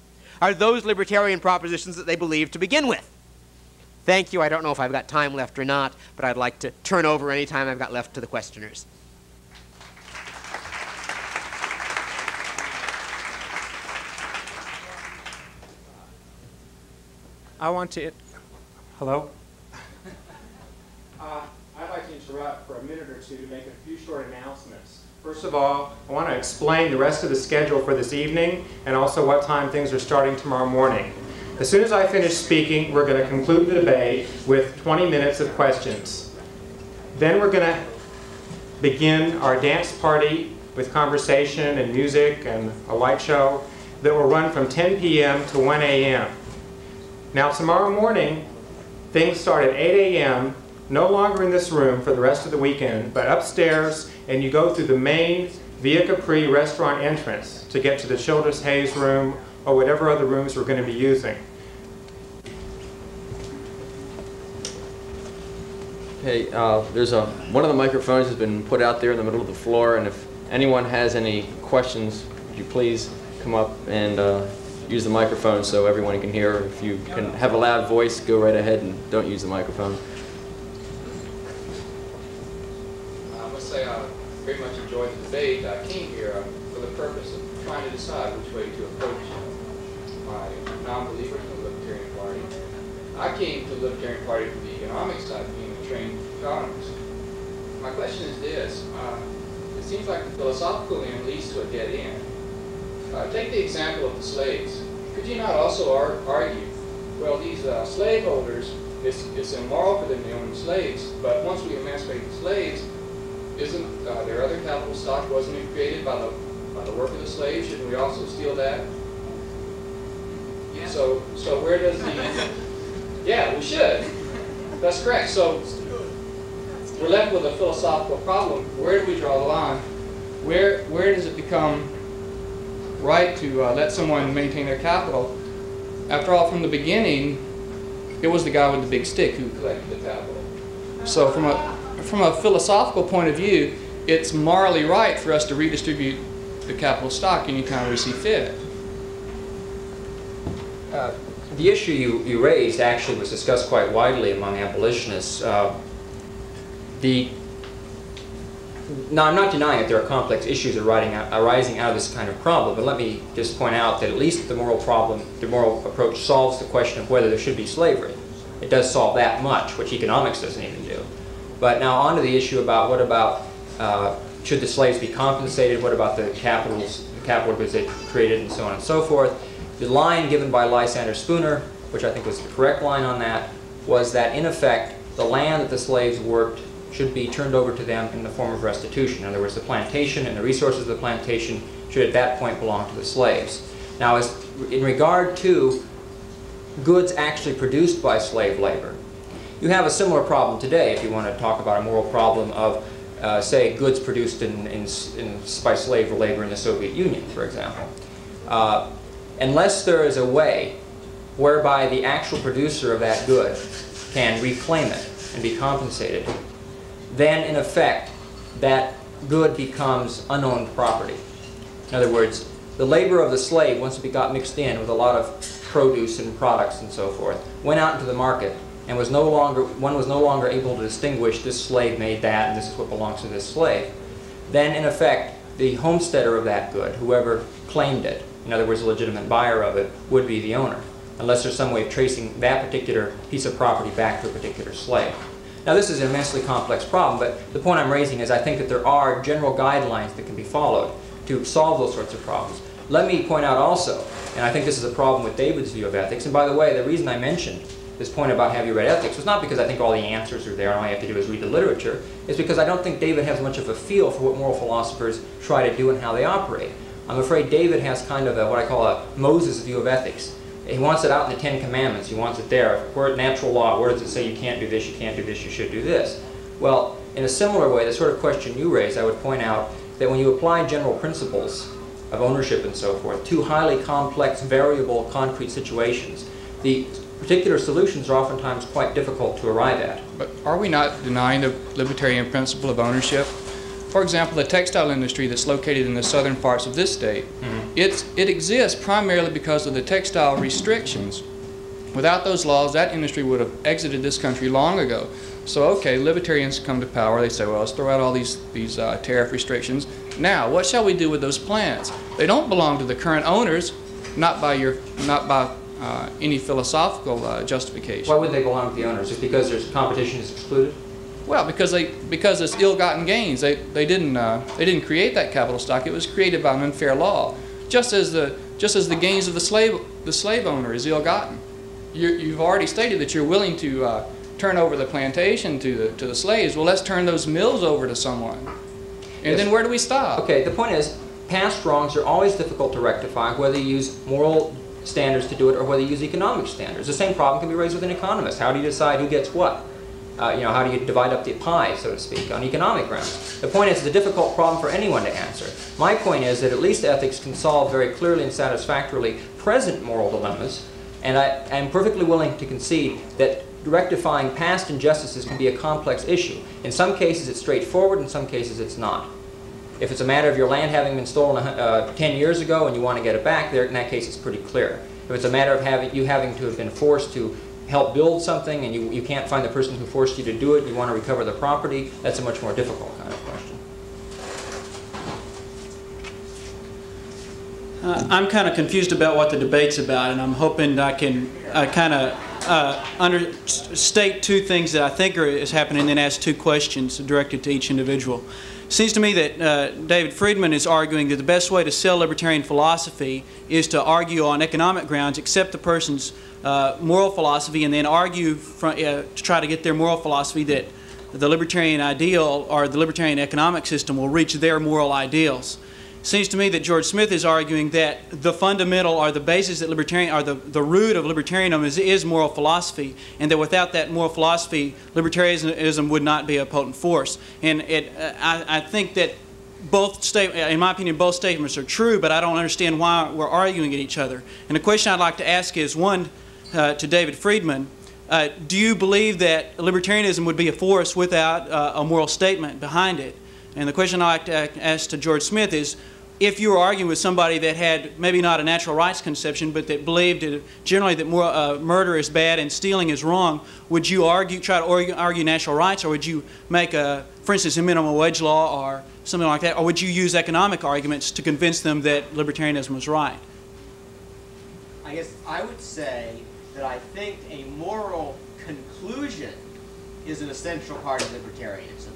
are those libertarian propositions that they believe to begin with. Thank you. I don't know if I've got time left or not, but I'd like to turn over any time I've got left to the questioners. I want to. Hello? Uh, I'd like to interrupt for a minute or two to make a few short announcements. First of all, I want to explain the rest of the schedule for this evening and also what time things are starting tomorrow morning. As soon as I finish speaking, we're going to conclude the debate with 20 minutes of questions. Then we're going to begin our dance party with conversation and music and a light show that will run from 10 p.m. to 1 a.m. Now tomorrow morning, things start at 8 a.m., no longer in this room for the rest of the weekend, but upstairs, and you go through the main Via Capri restaurant entrance to get to the Childress Hayes room or whatever other rooms we're going to be using. Hey, uh, there's a one of the microphones has been put out there in the middle of the floor, and if anyone has any questions, would you please come up and uh, use the microphone so everyone can hear. If you can have a loud voice, go right ahead and don't use the microphone. I must say I very much enjoyed the debate. I came here uh, for the purpose of trying to decide which way to approach my non-believer in the Libertarian Party. I came to the Libertarian Party from the economic side, of being a trained economist. My question is this. Uh, it seems like the philosophical end leads to a dead end. Uh, take the example of the slaves. Could you not also ar argue, well, these uh, slaveholders, it's, it's immoral for them to own slaves, but once we emancipate the slaves, isn't uh, there other capital stock wasn't it created by the by the work of the slaves? Shouldn't we also steal that? Yeah. So so where does the yeah we should. That's correct. So we're left with a philosophical problem. Where do we draw the line? Where where does it become right to uh, let someone maintain their capital? After all, from the beginning, it was the guy with the big stick who collected the capital. So from a from a philosophical point of view, it's morally right for us to redistribute the capital stock anytime we see fit. Uh, the issue you, you raised actually was discussed quite widely among abolitionists. Uh, the now, I'm not denying that there are complex issues arising out, arising out of this kind of problem, but let me just point out that at least the moral problem, the moral approach solves the question of whether there should be slavery. It does solve that much, which economics doesn't even do. But now on to the issue about what about uh, should the slaves be compensated? What about the capitals, the capital goods they created, and so on and so forth? The line given by Lysander Spooner, which I think was the correct line on that, was that in effect the land that the slaves worked should be turned over to them in the form of restitution. In other words, the plantation and the resources of the plantation should at that point belong to the slaves. Now, as in regard to goods actually produced by slave labor, you have a similar problem today if you want to talk about a moral problem of, uh, say, goods produced in, in, in, by slave labor in the Soviet Union, for example. Uh, unless there is a way whereby the actual producer of that good can reclaim it and be compensated, then in effect that good becomes unowned property. In other words, the labor of the slave, once it got mixed in with a lot of produce and products and so forth, went out into the market and was no longer, one was no longer able to distinguish this slave made that and this is what belongs to this slave, then in effect, the homesteader of that good, whoever claimed it, in other words, a legitimate buyer of it, would be the owner, unless there's some way of tracing that particular piece of property back to a particular slave. Now, this is an immensely complex problem, but the point I'm raising is I think that there are general guidelines that can be followed to solve those sorts of problems. Let me point out also, and I think this is a problem with David's view of ethics, and by the way, the reason I mentioned this point about have you read ethics was not because I think all the answers are there and all you have to do is read the literature. It's because I don't think David has much of a feel for what moral philosophers try to do and how they operate. I'm afraid David has kind of a, what I call a Moses view of ethics. He wants it out in the Ten Commandments. He wants it there. Where natural law, where does it say you can't do this, you can't do this, you should do this? Well, in a similar way, the sort of question you raise, I would point out that when you apply general principles of ownership and so forth to highly complex, variable, concrete situations, the particular solutions are oftentimes quite difficult to arrive at. But are we not denying the libertarian principle of ownership? For example, the textile industry that's located in the southern parts of this state, it's, it exists primarily because of the textile restrictions. Without those laws, that industry would have exited this country long ago. So, okay, libertarians come to power. They say, well, let's throw out all these, these uh, tariff restrictions. Now, what shall we do with those plants? They don't belong to the current owners, not by, your, not by uh, any philosophical uh, justification. Why would they belong to the owners? Just because there's competition is excluded? Well, because they because it's ill-gotten gains. They they didn't uh, they didn't create that capital stock. It was created by an unfair law. Just as the just as the gains of the slave the slave owner is ill-gotten. You you've already stated that you're willing to uh, turn over the plantation to the to the slaves. Well, let's turn those mills over to someone. And Yes. then where do we stop? Okay, the point is, past wrongs are always difficult to rectify, whether you use moral standards to do it or whether you use economic standards. The same problem can be raised with an economist. How do you decide who gets what? Uh, you know, how do you divide up the pie, so to speak, on economic grounds? The point is, it's a difficult problem for anyone to answer. My point is that at least ethics can solve very clearly and satisfactorily present moral dilemmas, and I am perfectly willing to concede that rectifying past injustices can be a complex issue. In some cases, it's straightforward, in some cases, it's not. If it's a matter of your land having been stolen uh, 10 years ago and you want to get it back, there, in that case, it's pretty clear. If it's a matter of having, you having to have been forced to help build something and you, you can't find the person who forced you to do it, you want to recover the property, that's a much more difficult kind of question. Uh, I'm kind of confused about what the debate's about, and I'm hoping I can uh, kind of uh, under, state two things that I think are, is happening, and then ask two questions directed to each individual. Seems to me that uh, David Friedman is arguing that the best way to sell libertarian philosophy is to argue on economic grounds, accept the person's uh, moral philosophy, and then argue uh, to try to get their moral philosophy that the libertarian ideal or the libertarian economic system will reach their moral ideals. Seems to me that George Smith is arguing that the fundamental or the basis that libertarian or the, the root of libertarianism is, is moral philosophy, and that without that moral philosophy, libertarianism would not be a potent force. And it, uh, I, I think that both state, in my opinion, both statements are true, but I don't understand why we're arguing at each other. And the question I'd like to ask is one uh, to David Friedman. Uh, do you believe that libertarianism would be a force without uh, a moral statement behind it? And the question I'd like to ask to George Smith is if you were arguing with somebody that had maybe not a natural rights conception, but that believed generally that more, uh, murder is bad and stealing is wrong, would you argue, try to argue, argue natural rights, or would you make, a, for instance, a minimum wage law or something like that, or would you use economic arguments to convince them that libertarianism was right? I guess I would say that I think a moral conclusion is an essential part of libertarianism.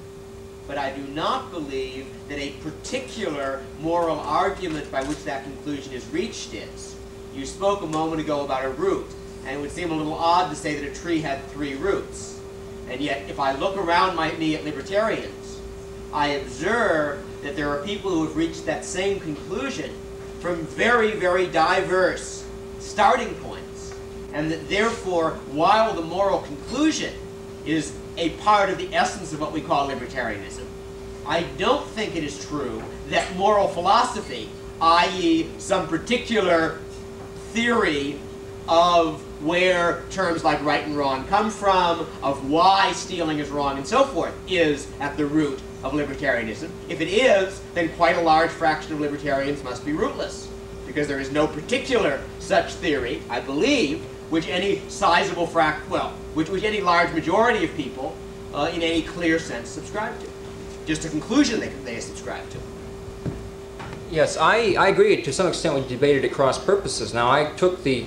But I do not believe that a particular moral argument by which that conclusion is reached is. You spoke a moment ago about a root, and it would seem a little odd to say that a tree had three roots. And yet, if I look around my, me at libertarians, I observe that there are people who have reached that same conclusion from very, very diverse starting points. And that therefore, while the moral conclusion is a part of the essence of what we call libertarianism, I don't think it is true that moral philosophy, i.e., some particular theory of where terms like right and wrong come from, of why stealing is wrong, and so forth, is at the root of libertarianism. If it is, then quite a large fraction of libertarians must be rootless, because there is no particular such theory, I believe, which any sizable frac, well, which, which any large majority of people, uh, in any clear sense, subscribe to. Just a conclusion they, they subscribe to. Yes, I, I agree. To some extent, we debated at cross purposes. Now, I took the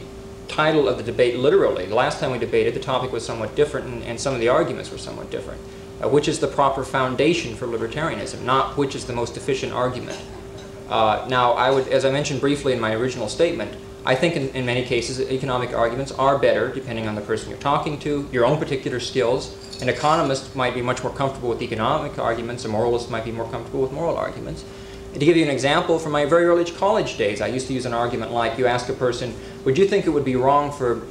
title of the debate literally. The last time we debated, the topic was somewhat different, and, and some of the arguments were somewhat different. Uh, which is the proper foundation for libertarianism, not which is the most efficient argument. Uh, now, I would, as I mentioned briefly in my original statement, I think in, in many cases economic arguments are better depending on the person you're talking to, your own particular skills. An economist might be much more comfortable with economic arguments, a moralist might be more comfortable with moral arguments. And to give you an example, from my very early college days, I used to use an argument like you ask a person, would you think it would be wrong for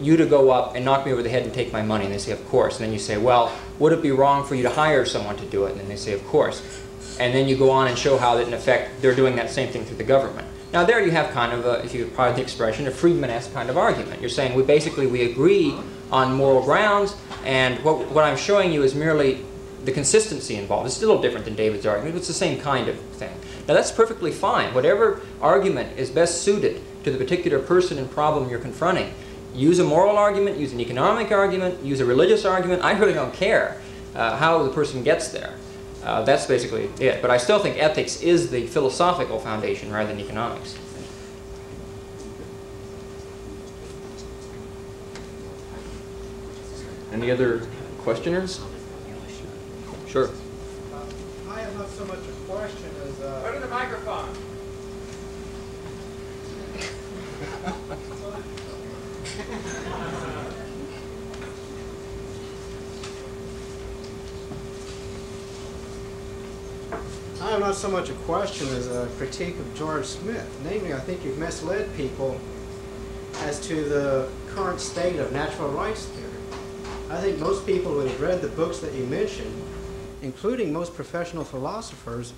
you to go up and knock me over the head and take my money? And they say, of course. And then you say, well, would it be wrong for you to hire someone to do it? And then they say, of course. And then you go on and show how that, in effect, they're doing that same thing through the government. Now there you have kind of, a, if you pardon the expression, a Friedman-esque kind of argument. You're saying we basically we agree on moral grounds, and what, what I'm showing you is merely the consistency involved. It's a little different than David's argument, but it's the same kind of thing. Now that's perfectly fine. Whatever argument is best suited to the particular person and problem you're confronting. Use a moral argument, use an economic argument, use a religious argument. I really don't care uh, how the person gets there. Uh, that's basically it. But I still think ethics is the philosophical foundation rather than economics. Any other questioners? Sure. I have not so much a question as uh, Go to the microphone. Not so much a question as a critique of George Smith. Namely, I think you've misled people as to the current state of natural rights theory. I think most people who have read the books that you mentioned, including most professional philosophers,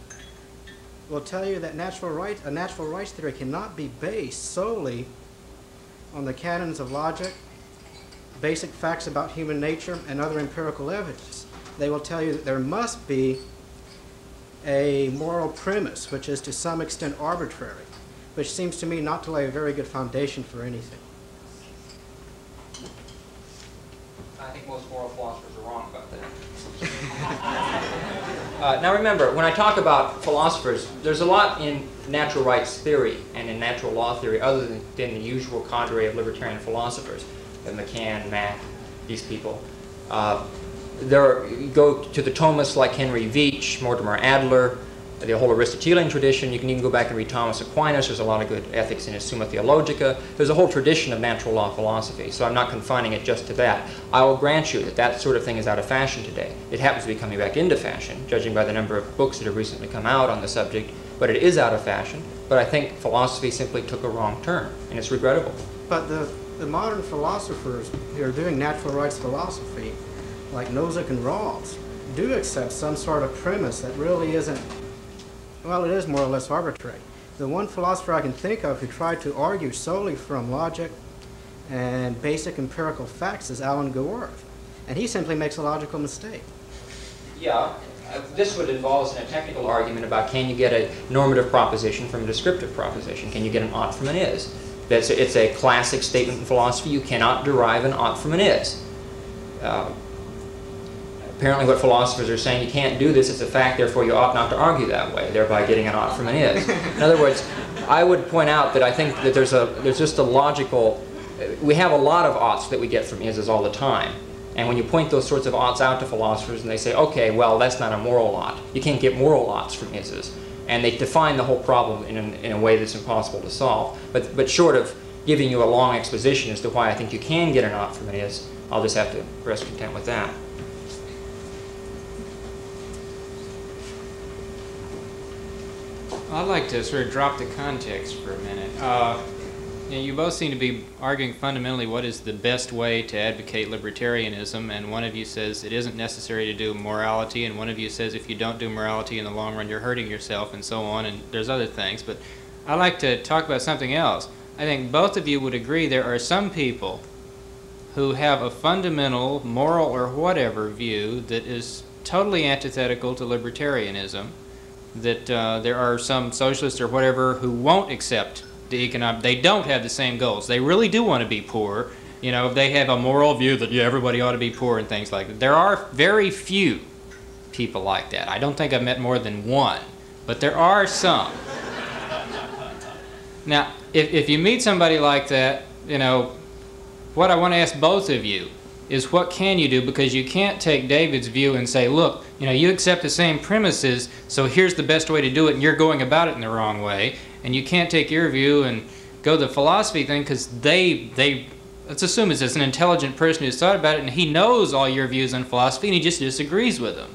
will tell you that natural right, a natural rights theory cannot be based solely on the canons of logic, basic facts about human nature, and other empirical evidence. They will tell you that there must be a moral premise, which is to some extent arbitrary, which seems to me not to lay a very good foundation for anything. I think most moral philosophers are wrong about that. uh, now remember, when I talk about philosophers, there's a lot in natural rights theory and in natural law theory other than, than the usual cadre of libertarian philosophers, uh, Machan, Mack, these people. Uh, there you go to the Thomists like Henry Veatch, Mortimer Adler, the whole Aristotelian tradition. You can even go back and read Thomas Aquinas. There's a lot of good ethics in his Summa Theologica. There's a whole tradition of natural law philosophy, so I'm not confining it just to that. I will grant you that that sort of thing is out of fashion today. It happens to be coming back into fashion, judging by the number of books that have recently come out on the subject, but it is out of fashion. But I think philosophy simply took a wrong turn, and it's regrettable. But the, the modern philosophers who are doing natural rights philosophy, like Nozick and Rawls, do accept some sort of premise that really isn't, well, it is more or less arbitrary. The one philosopher I can think of who tried to argue solely from logic and basic empirical facts is Alan Gewirth. And he simply makes a logical mistake. Yeah, uh, this would involve in a technical argument about can you get a normative proposition from a descriptive proposition? Can you get an ought from an is? That's a, it's a classic statement in philosophy. You cannot derive an ought from an is. Uh, apparently what philosophers are saying, you can't do this, it's a fact, therefore you ought not to argue that way, thereby getting an ought from an is. In other words, I would point out that I think that there's, a, there's just a logical, we have a lot of oughts that we get from ises all the time. And when you point those sorts of oughts out to philosophers and they say, okay, well, that's not a moral ought. You can't get moral oughts from ises. And they define the whole problem in, an, in a way that's impossible to solve. But, but short of giving you a long exposition as to why I think you can get an ought from an is, I'll just have to rest content with that. I'd like to sort of drop the context for a minute. Uh, you, you both seem to be arguing fundamentally what is the best way to advocate libertarianism, and one of you says it isn't necessary to do morality, and one of you says if you don't do morality in the long run, you're hurting yourself, and so on, and there's other things. But I'd like to talk about something else. I think both of you would agree there are some people who have a fundamental moral or whatever view that is totally antithetical to libertarianism that uh, there are some socialists or whatever who won't accept the economic. They don't have the same goals. They really do want to be poor, you know, they have a moral view that yeah, everybody ought to be poor and things like that. There are very few people like that. I don't think I've met more than one, but there are some. Now, if, if you meet somebody like that, you know, what I want to ask both of you is what can you do? Because you can't take David's view and say, look, you know, you accept the same premises, so here's the best way to do it, and you're going about it in the wrong way. And you can't take your view and go the philosophy thing because they, they, let's assume it's an intelligent person who's thought about it and he knows all your views on philosophy and he just disagrees with them.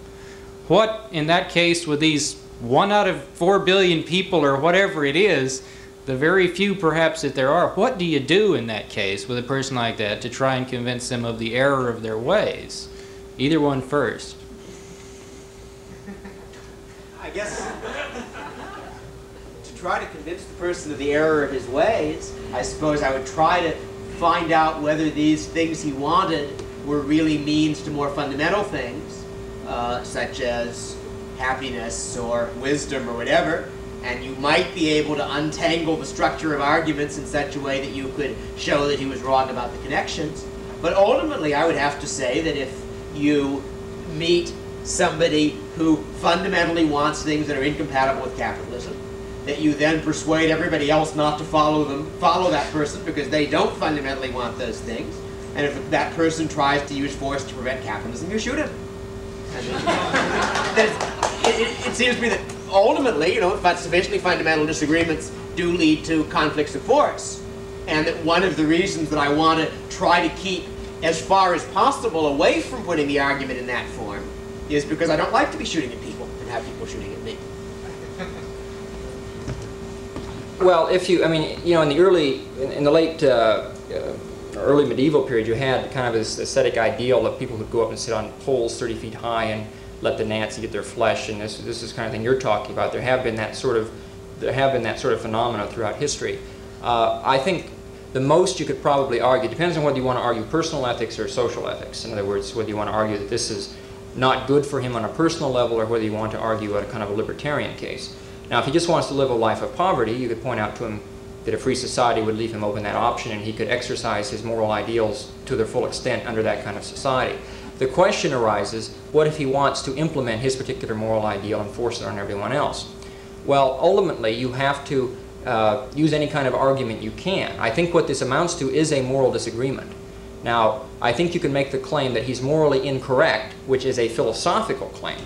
What, in that case, with these one out of four billion people or whatever it is, the very few perhaps that there are, what do you do in that case with a person like that to try and convince them of the error of their ways? Either one first. I guess to try to convince the person of the error of his ways, I suppose I would try to find out whether these things he wanted were really means to more fundamental things, uh, such as happiness or wisdom or whatever, and you might be able to untangle the structure of arguments in such a way that you could show that he was wrong about the connections. But ultimately, I would have to say that if you meet somebody who fundamentally wants things that are incompatible with capitalism, that you then persuade everybody else not to follow them, follow that person because they don't fundamentally want those things. And if that person tries to use force to prevent capitalism, you shoot him. it, it, it seems to me that ultimately, you know, sufficiently fundamental disagreements do lead to conflicts of force. And that one of the reasons that I want to try to keep as far as possible away from putting the argument in that form is because I don't like to be shooting at people and have people shooting at me. Well, if you, I mean, you know, in the early, in, in the late, uh, uh, early medieval period, you had kind of this aesthetic ideal of people would go up and sit on poles 30 feet high and let the gnats eat their flesh, and this, this is kind of thing you're talking about. There have been that sort of, there have been that sort of phenomena throughout history. Uh, I think the most you could probably argue, depends on whether you want to argue personal ethics or social ethics. In other words, whether you want to argue that this is not good for him on a personal level or whether you want to argue a kind of a libertarian case. Now, if he just wants to live a life of poverty, you could point out to him that a free society would leave him open that option and he could exercise his moral ideals to their full extent under that kind of society. The question arises, what if he wants to implement his particular moral ideal and force it on everyone else? Well, ultimately, you have to uh, use any kind of argument you can. I think what this amounts to is a moral disagreement. Now, I think you can make the claim that he's morally incorrect, which is a philosophical claim,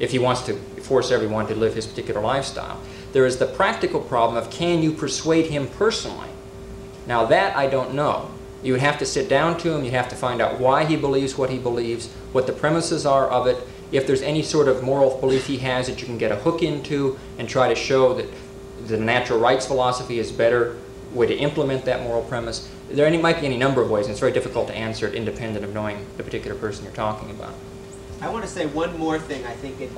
if he wants to force everyone to live his particular lifestyle. There is the practical problem of can you persuade him personally? Now, that I don't know. You would have to sit down to him, you'd have to find out why he believes what he believes, what the premises are of it, if there's any sort of moral belief he has that you can get a hook into and try to show that the natural rights philosophy is better way to implement that moral premise. There any, might be any number of ways, and it's very difficult to answer it independent of knowing the particular person you're talking about. I want to say one more thing, I think, in,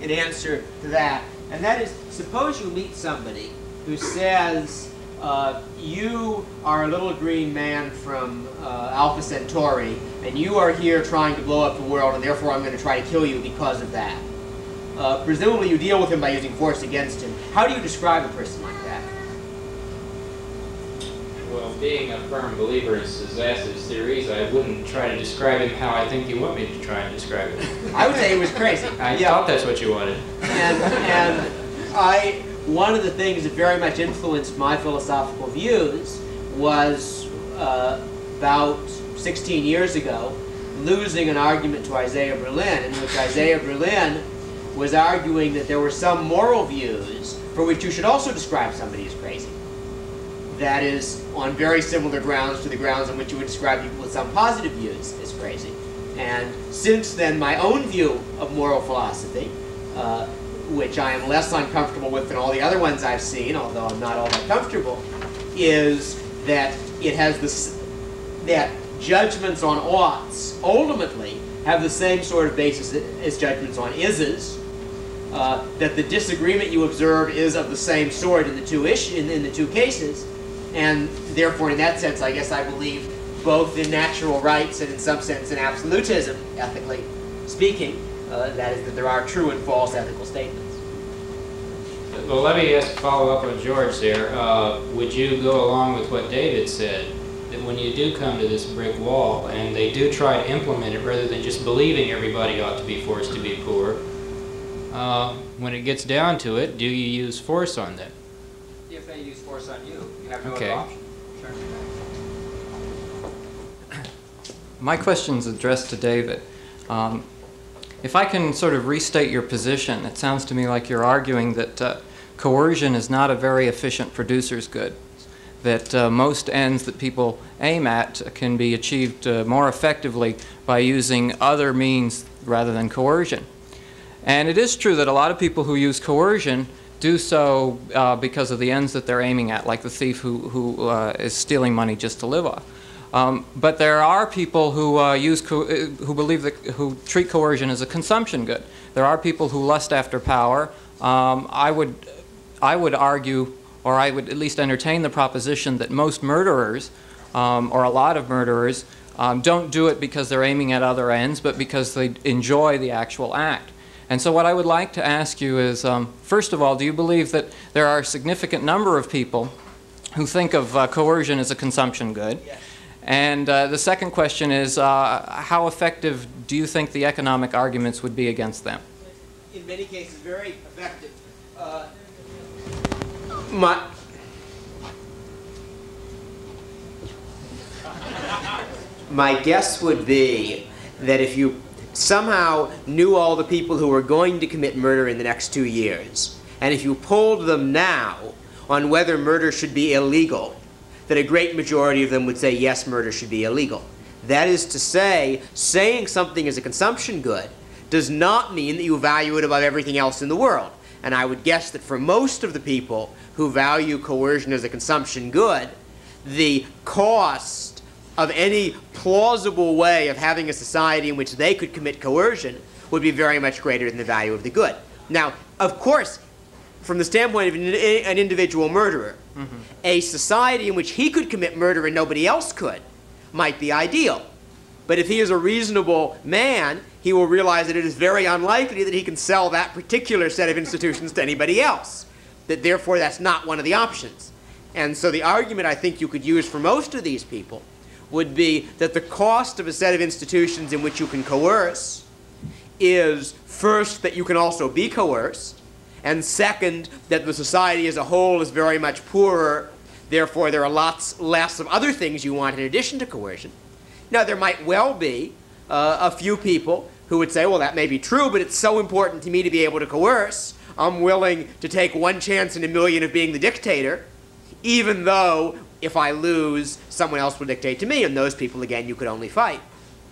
in answer to that, and that is suppose you meet somebody who says, uh, you are a little green man from uh, Alpha Centauri, and you are here trying to blow up the world, and therefore I'm going to try to kill you because of that. Uh, presumably you deal with him by using force against him. How do you describe a person like that? Well, being a firm believer in Szasz's theories, I wouldn't try to describe him how I think you want me to try and describe him. I would say he was crazy. I yeah. thought that's what you wanted. And, and I, one of the things that very much influenced my philosophical views was uh, about 16 years ago, losing an argument to Isaiah Berlin, in which Isaiah Berlin was arguing that there were some moral views for which you should also describe somebody as crazy. That is on very similar grounds to the grounds on which you would describe people with some positive views as crazy. And since then, my own view of moral philosophy, uh, which I am less uncomfortable with than all the other ones I've seen, although I'm not all that comfortable, is that it has this, that judgments on oughts ultimately have the same sort of basis as judgments on ises, uh, that the disagreement you observe is of the same sort in the two ish in, in the two cases, and therefore, in that sense, I guess I believe both in natural rights and in some sense in absolutism, ethically speaking, uh, that is that there are true and false ethical statements. Well, let me ask follow up on George there. Uh, would you go along with what David said? that when you do come to this brick wall and they do try to implement it rather than just believing everybody ought to be forced to be poor, uh, when it gets down to it, do you use force on them? If they use force on you, you have no Okay. other option. Sure. My question's addressed to David. Um, if I can sort of restate your position, it sounds to me like you're arguing that uh, coercion is not a very efficient producer's good, that uh, most ends that people aim at can be achieved uh, more effectively by using other means rather than coercion. And it is true that a lot of people who use coercion do so uh, because of the ends that they're aiming at, like the thief who, who uh, is stealing money just to live off. Um, but there are people who uh, use uh, who believe that who treat coercion as a consumption good. There are people who lust after power. Um, I would I would argue, or I would at least entertain the proposition that most murderers, um, or a lot of murderers, um, don't do it because they're aiming at other ends, but because they enjoy the actual act. And so, what I would like to ask you is, um, first of all, do you believe that there are a significant number of people who think of uh, coercion as a consumption good? And uh, the second question is, uh, how effective do you think the economic arguments would be against them? in many cases very effective. Uh, my, my guess would be that if you somehow knew all the people who were going to commit murder in the next two years, and if you polled them now on whether murder should be illegal, that a great majority of them would say yes, murder should be illegal. That is to say, saying something is a consumption good does not mean that you value it above everything else in the world. And I would guess that for most of the people who value coercion as a consumption good, the cost of any plausible way of having a society in which they could commit coercion would be very much greater than the value of the good. Now, of course, from the standpoint of an, individual murderer, a society in which he could commit murder and nobody else could might be ideal. But if he is a reasonable man, he will realize that it is very unlikely that he can sell that particular set of institutions to anybody else. That therefore that's not one of the options. And so the argument I think you could use for most of these people would be that the cost of a set of institutions in which you can coerce is first that you can also be coerced, and second that the society as a whole is very much poorer, therefore there are lots less of other things you want in addition to coercion. Now, there might well be uh, a few people who would say, well, that may be true, but it's so important to me to be able to coerce, I'm willing to take one chance in a million of being the dictator, even though if I lose, someone else will dictate to me, and those people, again, you could only fight.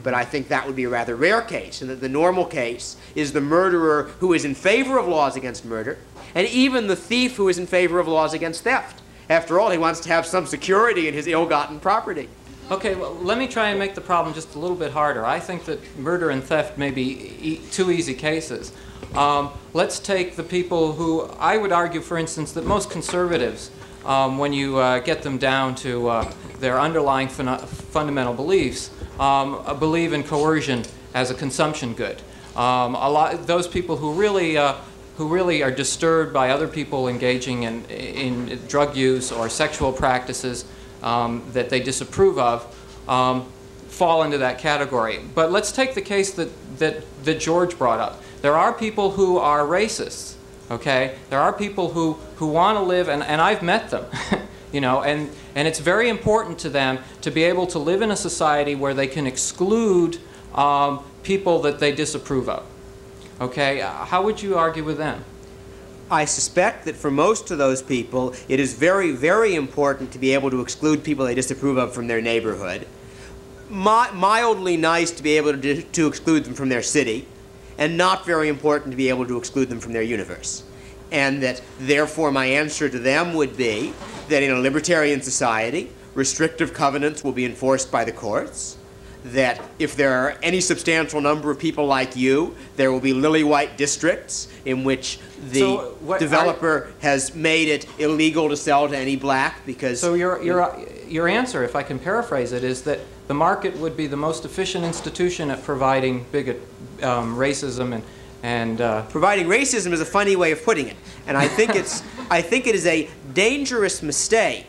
But I think that would be a rather rare case, and that the normal case is the murderer who is in favor of laws against murder, and even the thief who is in favor of laws against theft. After all, he wants to have some security in his ill gotten property. Okay, well, let me try and make the problem just a little bit harder. I think that murder and theft may be e- two easy cases. Um, let's take the people who, I would argue, for instance, that most conservatives, um, when you uh, get them down to uh, their underlying fun- fundamental beliefs, um, believe in coercion as a consumption good. Um, a lot, those people who really, uh, who really are disturbed by other people engaging in, in drug use or sexual practices um, that they disapprove of um, fall into that category. But let's take the case that, that, that George brought up. There are people who are racists, okay? There are people who, who want to live, and, and I've met them, you know, and, and it's very important to them to be able to live in a society where they can exclude um, people that they disapprove of. Okay? Uh, How would you argue with them? I suspect that for most of those people, it is very, very important to be able to exclude people they disapprove of from their neighborhood. Mi- mildly nice to be able to, to exclude them from their city, and not very important to be able to exclude them from their universe. And that, therefore, my answer to them would be that in a libertarian society, restrictive covenants will be enforced by the courts. That if there are any substantial number of people like you, there will be lily white districts in which the So, developer has made it illegal to sell to any black because. So your, your, your answer, if I can paraphrase it, is that the market would be the most efficient institution at providing bigot, um, racism and, and uh, providing racism is a funny way of putting it, and I think it's I think it is a dangerous mistake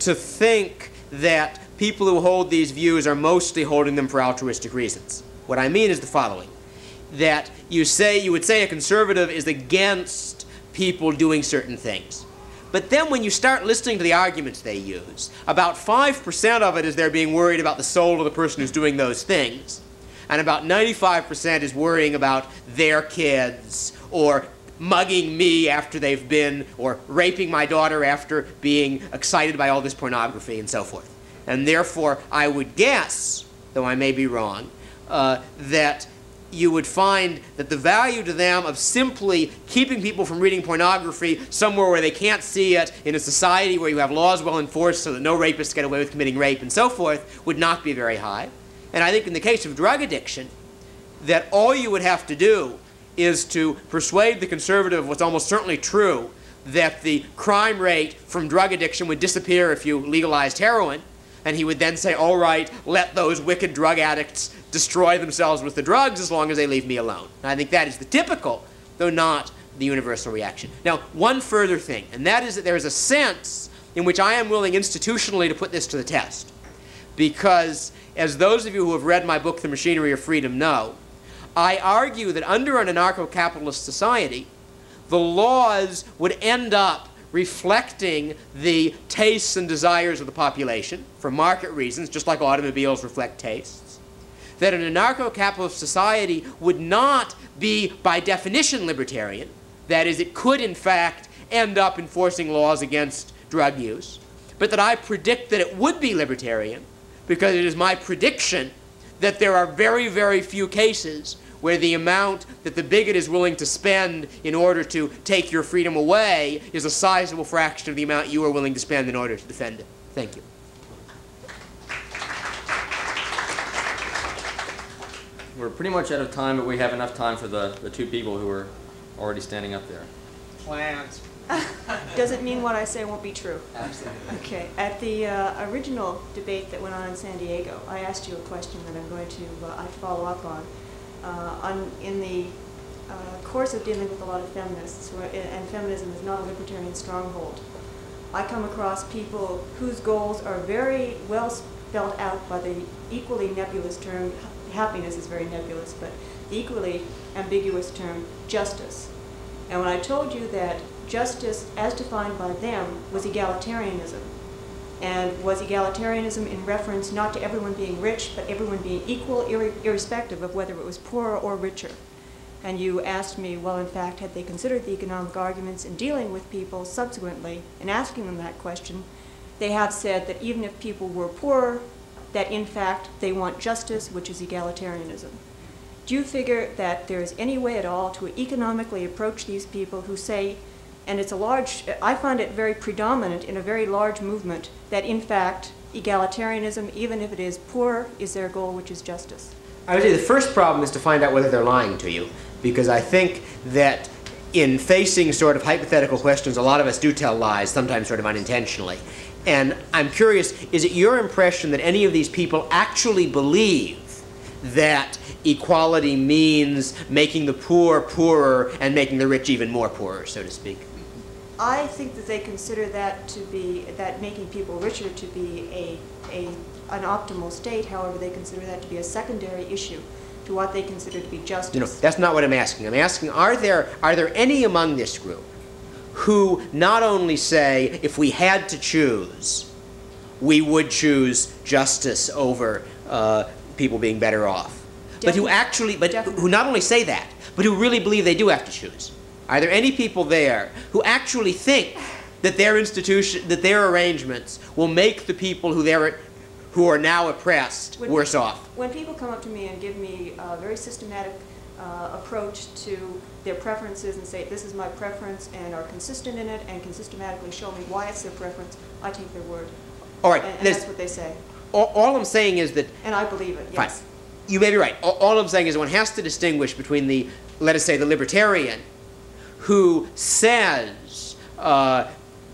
to think that people who hold these views are mostly holding them for altruistic reasons. What I mean is the following that you say you would say a conservative is against people doing certain things. But then when you start listening to the arguments they use, about 5% of it is they're being worried about the soul of the person who's doing those things. And about 95% is worrying about their kids or mugging me after they've been, or raping my daughter after being excited by all this pornography and so forth. And therefore, I would guess, though I may be wrong, uh, that you would find that the value to them of simply keeping people from reading pornography somewhere where they can't see it, in a society where you have laws well enforced so that no rapists get away with committing rape and so forth, would not be very high. And I think in the case of drug addiction, that all you would have to do is to persuade the conservative what's almost certainly true that the crime rate from drug addiction would disappear if you legalized heroin. And he would then say, all right, let those wicked drug addicts destroy themselves with the drugs as long as they leave me alone. And I think that is the typical, though not the universal reaction. Now, one further thing, and that is that there is a sense in which I am willing institutionally to put this to the test. Because, as those of you who have read my book, The Machinery of Freedom, know, I argue that under an anarcho capitalist society, the laws would end up reflecting the tastes and desires of the population for market reasons, just like automobiles reflect tastes. That an anarcho capitalist society would not be, by definition, libertarian. That is, it could, in fact, end up enforcing laws against drug use. But that I predict that it would be libertarian because it is my prediction that there are very, very few cases where the amount that the bigot is willing to spend in order to take your freedom away is a sizable fraction of the amount you are willing to spend in order to defend it. Thank you. We're pretty much out of time, but we have enough time for the, the two people who are already standing up there. Plans. Doesn't mean what I say won't be true. Absolutely. Okay. At the uh, original debate that went on in San Diego, I asked you a question that I'm going to uh, I follow up on. Uh, on in the uh, course of dealing with a lot of feminists, who are, and feminism is not a libertarian stronghold, I come across people whose goals are very well spelled out by the equally nebulous term. Happiness is very nebulous, but the equally ambiguous term justice. And when I told you that justice, as defined by them, was egalitarianism, and was egalitarianism in reference not to everyone being rich, but everyone being equal, ir irrespective of whether it was poorer or richer. And you asked me, well, in fact, had they considered the economic arguments in dealing with people subsequently and asking them that question, they have said that even if people were poorer, that in fact they want justice, which is egalitarianism. Do you figure that there is any way at all to economically approach these people who say, and it's a large, I find it very predominant in a very large movement that in fact egalitarianism, even if it is poor, is their goal, which is justice. I would say the first problem is to find out whether they're lying to you, because I think that in facing sort of hypothetical questions, a lot of us do tell lies, sometimes sort of unintentionally. And I'm curious, is it your impression that any of these people actually believe that equality means making the poor poorer and making the rich even more poorer, so to speak? I think that they consider that to be, that making people richer to be a, a, an optimal state. However, they consider that to be a secondary issue to what they consider to be justice. You know, that's not what I'm asking. I'm asking, are there, are there any among this group who not only say, if we had to choose, we would choose justice over uh, people being better off, but who actually, but Definitely. who not only say that, but who really believe they do have to choose? Are there any people there who actually think that their institution, that their arrangements will make the people who they're, who are now oppressed When- worse off? When people come up to me and give me a very systematic uh, approach to their preferences and say, this is my preference, and are consistent in it, and can systematically show me why it's their preference, I take their word. All right, And, and that's what they say. All, all I'm saying is that And I believe it, Fine. yes. You may be right. All, all I'm saying is one has to distinguish between the, let us say, the libertarian who says, uh,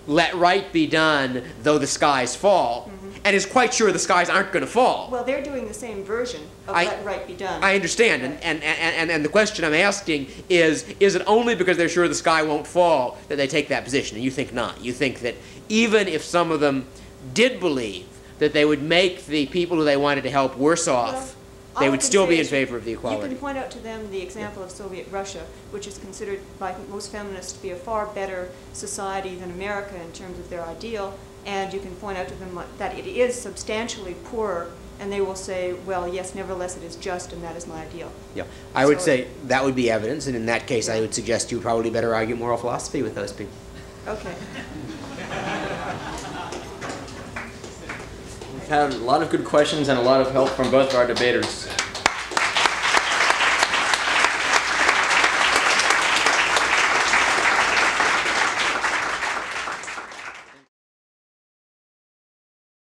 let right be done though the skies fall, and is quite sure the skies aren't going to fall. Well, they're doing the same version of I- let right be done. I understand, and, and, and, and, and the question I'm asking is, is it only because they're sure the sky won't fall that they take that position? And you think not. You think that even if some of them did believe that they would make the people who they wanted to help worse off, Well, they would still be in favor of the equality. You can point out to them the example of Soviet Russia, which is considered by most feminists to be a far better society than America in terms of their ideal, and you can point out to them that it is substantially poorer, and they will say, well, yes, nevertheless, it is just, and that is my ideal. Yeah, I would say that would be evidence, and in that case, I would suggest you probably better argue moral philosophy with those people. Okay. Had a lot of good questions and a lot of help from both of our debaters.